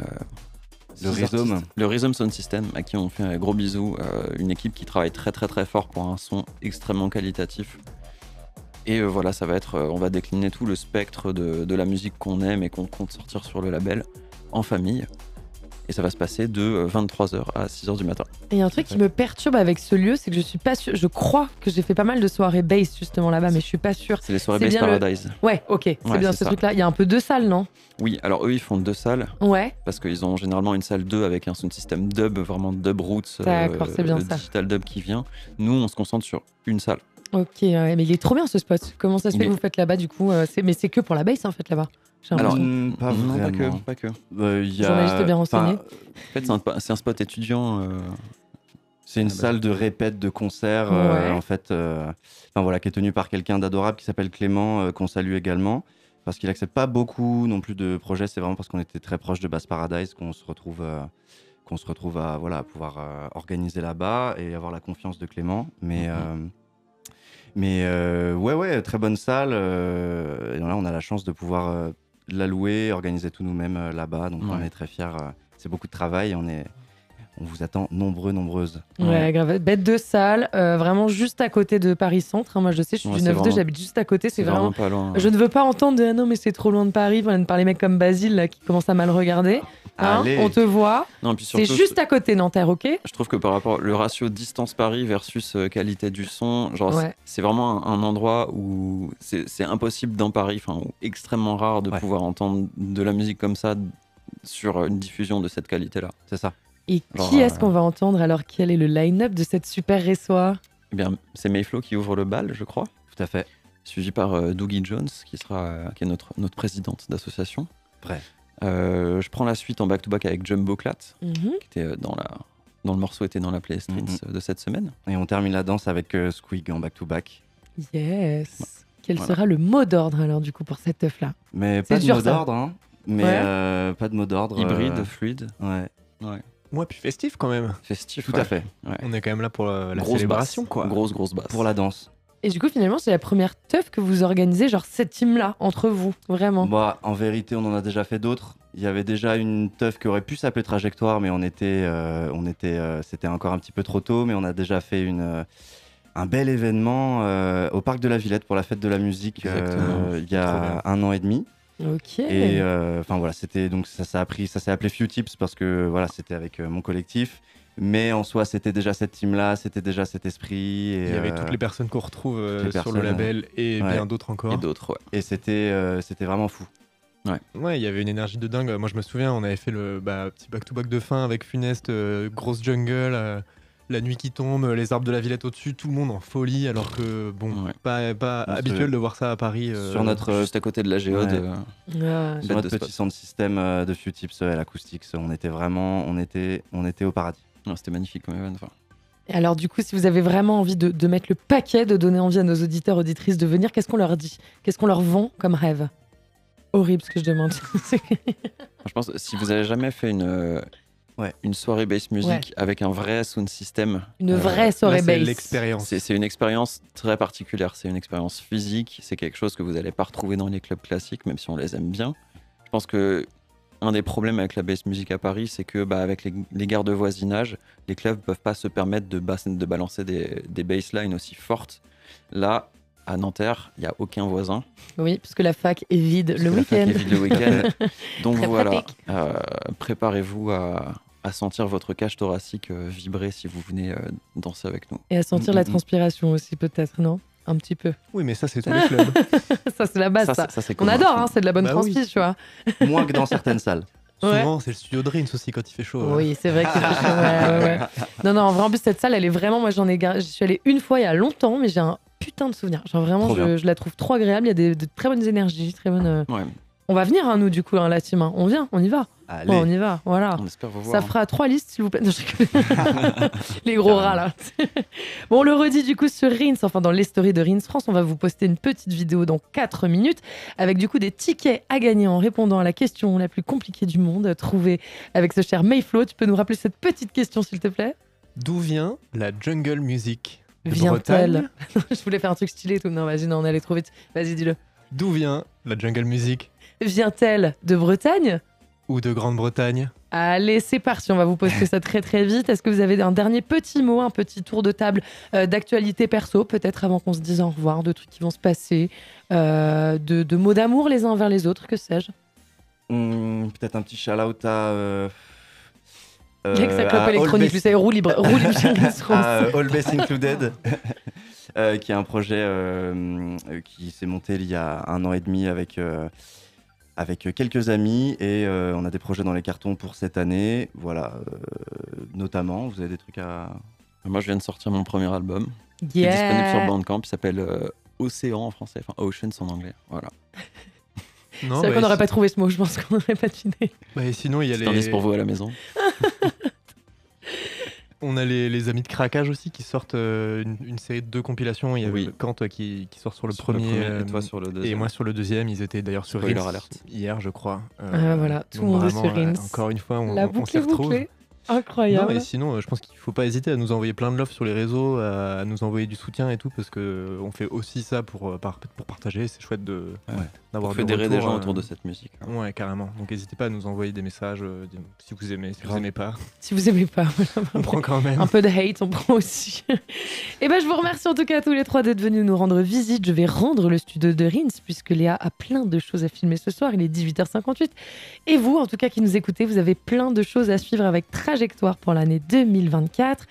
S3: euh,
S2: Le Rhizome.
S3: artistes. Le Rhizome Sound System, à qui on fait un gros bisou. euh, une équipe qui travaille très, très, très fort pour un son extrêmement qualitatif. Et euh, voilà, ça va être. euh, on va décliner tout le spectre de, de la musique qu'on aime et qu'on compte sortir sur le label en famille. Et ça va se passer de 23h à 6h du matin.
S1: Et il y a un truc qui me perturbe avec ce lieu, c'est que je suis pas sûre. Je crois que j'ai fait pas mal de soirées bass justement là-bas, mais je suis pas sûre.
S3: C'est les soirées Bass
S1: le-
S3: Paradise.
S1: Ouais, ok, c'est
S3: Ouais,
S1: bien ce truc-là. Il y a un peu deux salles, non?
S3: Oui, alors eux, ils font deux salles.
S1: Ouais.
S3: parce qu'ils ont généralement une salle 2 avec un sound system dub, vraiment dub roots, euh,
S1: D'accord, c'est bien
S3: le
S1: ça.
S3: digital dub qui vient. Nous, on se concentre sur une salle.
S1: Ok, ouais, mais il est trop bien ce spot. Comment ça se
S3: Il
S1: fait que
S3: est-
S1: vous faites là-bas du coup euh, Mais c'est que pour la bass en fait là-bas? J'ai
S3: Alors.
S2: Mm, pas
S3: non, pas que, pas que. En
S2: Euh, il y a-
S1: Journaliste bien renseigné.
S3: fait, c'est un, spot étudiant. euh,
S2: C'est une
S3: Ah bah.
S2: salle de répète, de concert, euh, en fait, euh, enfin voilà, qui est tenue par quelqu'un d'adorable qui s'appelle Clément, euh, qu'on salue également, parce qu'il accepte pas beaucoup non plus de projets. C'est vraiment parce qu'on était très proche de Bass Paradise qu'on se retrouve, euh, qu'on se retrouve à voilà, à pouvoir euh, organiser là-bas et avoir la confiance de Clément. Mais euh, mais euh, ouais, ouais, très bonne salle. euh, et là, on a la chance de pouvoir euh, la louer, organiser tout nous-mêmes euh, là-bas. Donc on est très fiers. euh, c'est beaucoup de travail. On est on vous attend nombreux, nombreuses.
S1: Ouais, grave. Bête de salle, euh, vraiment juste à côté de Paris Centre. hein. Moi, je sais, je suis
S3: Ouais,
S1: du
S3: c'est
S1: 9-2,
S3: vraiment-
S1: j'habite juste à côté. C'est vraiment.
S3: pas loin.
S1: Je ne veux pas entendre de ah non, mais c'est trop loin de Paris. Voilà, de parler mecs comme Basile là, qui commencent à mal regarder. Hein,
S2: Allez.
S1: on te voit.
S3: Non, puis
S1: C'est juste à côté Nanterre, ok
S3: Je trouve que par rapport le ratio distance Paris versus euh, qualité du son, genre
S1: Ouais.
S3: c'est- vraiment un, un endroit où c'est c'est impossible dans Paris, enfin ou extrêmement rare de
S2: Ouais.
S3: pouvoir entendre de la musique comme ça sur une diffusion de cette qualité-là.
S2: C'est ça.
S1: Et
S3: Genre,
S1: qui est-ce qu'on va entendre alors? Quel est le line-up de cette super résoir
S3: Eh bien, c'est Mayflow qui ouvre le bal, je crois.
S2: Tout à fait.
S3: suivi par euh, Doogie Jones, qui, sera, euh, qui est notre, notre présidente d'association.
S2: Vrai.
S3: Euh, je prends la suite en back-to-back avec Jumbo Clat,
S1: Mhm.
S3: qui était dans, la, dans le morceau était dans la playlist
S2: Mhm.
S3: euh, de cette semaine.
S2: Et on termine la danse avec euh, Squig en back-to-back.
S1: Yes. Quel
S3: Voilà.
S1: sera le mot d'ordre alors du coup pour cette teuf là
S2: Mais
S1: C'est
S2: pas de
S1: dur,
S2: mot d'ordre, hein. Mais
S1: Ouais.
S2: euh, pas de mot d'ordre.
S3: Hybride,
S2: euh,
S3: fluide,
S2: ouais,
S4: Moi, puis festif quand même.
S3: festif.
S2: tout
S3: ouais.
S2: à fait.
S3: Ouais.
S4: On est quand même là pour la, la
S3: Grosse
S4: célébration,
S3: basse.
S4: quoi.
S3: Grosse, grosse basse.
S2: Pour la danse.
S1: Et du coup finalement c'est la première teuf que vous organisez genre cette team là entre vous vraiment.
S2: Bah, en vérité, on en a déjà fait d'autres. Il y avait déjà une teuf qui aurait pu s'appeler Trajectoire, mais on était, euh, on était, euh, c'était encore un petit peu trop tôt, mais on a déjà fait une, euh, un bel événement euh, au parc de la Villette pour la fête de la musique euh, il y a un an et demi.
S1: Ok.
S2: Et euh, enfin voilà, c'était donc ça, ça a pris, ça s'est appelé Few Tips parce que voilà, c'était avec euh, mon collectif. Mais en soi, c'était déjà cette team-là, c'était déjà cet esprit. Et,
S4: Il y avait
S2: euh,
S4: toutes les personnes qu'on retrouve euh, sur le label et
S2: ouais.
S4: bien d'autres encore.
S3: Et d'autres, ouais.
S2: et c'était, euh, c'était vraiment fou.
S4: Ouais, il y avait une énergie de dingue. Moi, je me souviens, on avait fait le bah, petit back-to-back de fin avec Funeste, euh, grosse jungle, euh, la nuit qui tombe, les arbres de la Villette au-dessus, tout le monde en folie, alors que, bon,
S3: Ouais.
S4: pas, habituel de voir ça à Paris. euh,
S2: Sur notre,
S3: Juste à côté de la géode.
S2: ouais.
S3: euh,
S1: Ah,
S2: sur notre petit system euh, de Few Tips, euh, l'acoustics, on était vraiment, on était, on était au paradis.
S3: C'était magnifique comme.
S1: Et alors, du coup, si vous avez vraiment envie de, de mettre le paquet, de donner envie à nos auditeurs, auditrices de venir, qu'est-ce qu'on leur dit? Qu'est-ce qu'on leur vend comme rêve? Horrible ce que je demande.
S3: Je pense si vous avez jamais fait une, euh,
S2: Ouais.
S3: une soirée bass music
S1: Ouais.
S3: avec un vrai sound system,
S1: Une
S3: Euh,
S1: vraie soirée
S4: c'est
S1: bass.
S4: l'expérience.
S3: c'est c'est une expérience très particulière. C'est une expérience physique. C'est quelque chose que vous n'allez pas retrouver dans les clubs classiques, même si on les aime bien. Je pense que un des problèmes avec la bass music à Paris, c'est que bah, avec les, les guerres de voisinage, les clubs peuvent pas se permettre de, bas- de balancer des, des basslines aussi fortes. Là, à Nanterre, il n'y a aucun voisin.
S1: Oui, puisque la fac est vide
S3: parce
S1: le
S3: que la fac
S1: week-end.
S3: est vide le week-end. Donc
S1: Très
S3: voilà, euh, préparez-vous à, à sentir votre cage thoracique euh, vibrer si vous venez euh, danser avec nous.
S1: Et à sentir
S2: Mm,
S1: la
S2: mm, mm.
S1: transpiration aussi, peut-être, non? Un petit peu.
S4: Oui, mais ça, c'est tous les clubs.
S1: ça, c'est la base, ça.
S3: c'est
S1: On adore, hein, c'est de la bonne
S4: Bah oui.
S1: transpi, tu vois.
S2: Moins que dans certaines salles.
S1: Ouais.
S4: Souvent, c'est le studio Dreams aussi quand il fait chaud. hein.
S1: Oui, c'est vrai que c'est chaud, ouais, ouais, ouais. Non, non, en vrai, en plus, cette salle, elle est vraiment. Moi, j'en ai. gar- J'y suis allée une fois il y a longtemps, mais j'ai un putain de souvenir. Genre, vraiment, je, je la trouve trop agréable. Il y a des, de très bonnes énergies, très bonnes. euh,
S3: Ouais,
S1: On va venir, hein, nous, du coup, hein, la team. hein. On vient, on y va.
S2: Allez.
S1: Ouais, on y va, voilà.
S3: on espère vous voir.
S1: Ça fera trois listes, s'il vous plaît. Non, je rigole. les gros rats, là. bon, on le redit du coup sur Rins, enfin dans les stories de Rins France. On va vous poster une petite vidéo dans 4 minutes avec du coup des tickets à gagner en répondant à la question la plus compliquée du monde, trouvée avec ce cher Mayflow. Tu peux nous rappeler cette petite question, s'il te plaît?
S4: D'où vient la jungle music?
S1: Vient-elle
S4: Bretagne?
S1: Je voulais faire un truc stylé et tout. Non, vas-y, non, on allait trop vite. Vas-y, dis-le.
S4: D'où vient la jungle music?
S1: Vient-elle de Bretagne
S4: Ou de Grande-Bretagne
S1: Allez, c'est parti, on va vous poster ça très très vite. Est-ce que vous avez un dernier petit mot, un petit tour de table euh, d'actualité perso, peut-être avant qu'on se dise au revoir, de trucs qui vont se passer, euh, de, de mots d'amour les uns envers les autres, que sais-je
S2: Hum, Peut-être un petit shout-out à. Euh, euh,
S1: clope
S2: à All
S1: électronique, lui, c'est roue libre, roue
S2: à, All Bass Included, euh, qui est un projet euh, qui s'est monté il y a un an et demi avec, euh, avec quelques amis et euh, on a des projets dans les cartons pour cette année. Voilà, euh, notamment, vous avez des trucs à.
S3: Moi, je viens de sortir mon premier album. qui est
S1: Yeah.
S3: disponible sur Bandcamp. Il s'appelle euh, Océan en français, enfin Oceans en anglais. Voilà.
S1: C'est vrai
S4: bah,
S1: qu'on n'aurait pas trouvé ce mot, je pense qu'on n'aurait pas deviné.
S4: bah, et sinon, il y a
S3: C'est un
S4: les...
S3: pour vous à la maison.
S4: On a les, les amis de Craquage aussi qui sortent euh, une, une série de deux compilations. Il y a
S3: Oui.
S4: Kant euh, qui, qui sort sur le
S3: Sur
S4: premier.
S3: et
S4: euh,
S3: toi sur le
S4: et
S3: deuxième.
S4: moi sur le deuxième, ils étaient d'ailleurs sur Reels
S3: alert.
S4: hier, je crois. Euh,
S1: Ah, voilà, tout le monde est sur Reels.
S4: Encore une fois, on,
S1: La
S4: on s'y Non,
S1: Incroyable.
S4: et sinon, euh, je pense qu'il faut pas hésiter à nous envoyer plein de love sur les réseaux, à, nous envoyer du soutien et tout, parce que euh, on fait aussi ça pour, euh, pour partager. C'est chouette de
S3: Ouais.
S4: d'avoir
S3: fédérer des gens
S4: euh,
S3: autour de cette musique. hein.
S4: Ouais, carrément. Donc n'hésitez pas à nous envoyer des messages euh, si vous aimez, si vous aimez pas.
S1: Si vous aimez pas, voilà.
S4: On prend quand même.
S1: Un peu de hate, on prend aussi. Et ben, je vous remercie en tout cas à tous les trois d'être venus nous rendre visite. Je vais rendre le studio de Rins puisque Léa a plein de choses à filmer ce soir. Il est 18h58. Et vous, en tout cas, qui nous écoutez, vous avez plein de choses à suivre avec Pour l'année 2024.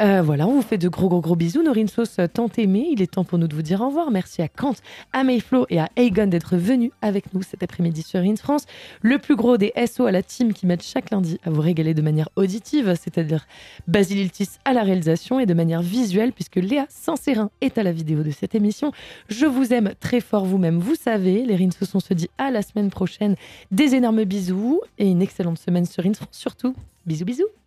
S1: Euh, voilà, on vous fait de gros, gros, gros bisous. Nos Rinsos euh, tant aimés. Il est temps pour nous de vous dire au revoir. Merci à Kant, à Mayflow et à Aegon d'être venus avec nous cet après-midi sur Rins France. Le plus gros des SO à la team qui mettent chaque lundi à vous régaler de manière auditive, c'est-à-dire Basile Iltis à la réalisation et de manière visuelle, puisque Léa Sansérin est à la vidéo de cette émission. Je vous aime très fort vous-même, vous savez. Les Rins se sont se dit à la semaine prochaine. Des énormes bisous et une excellente semaine sur Rins France surtout. Bisous, bisous.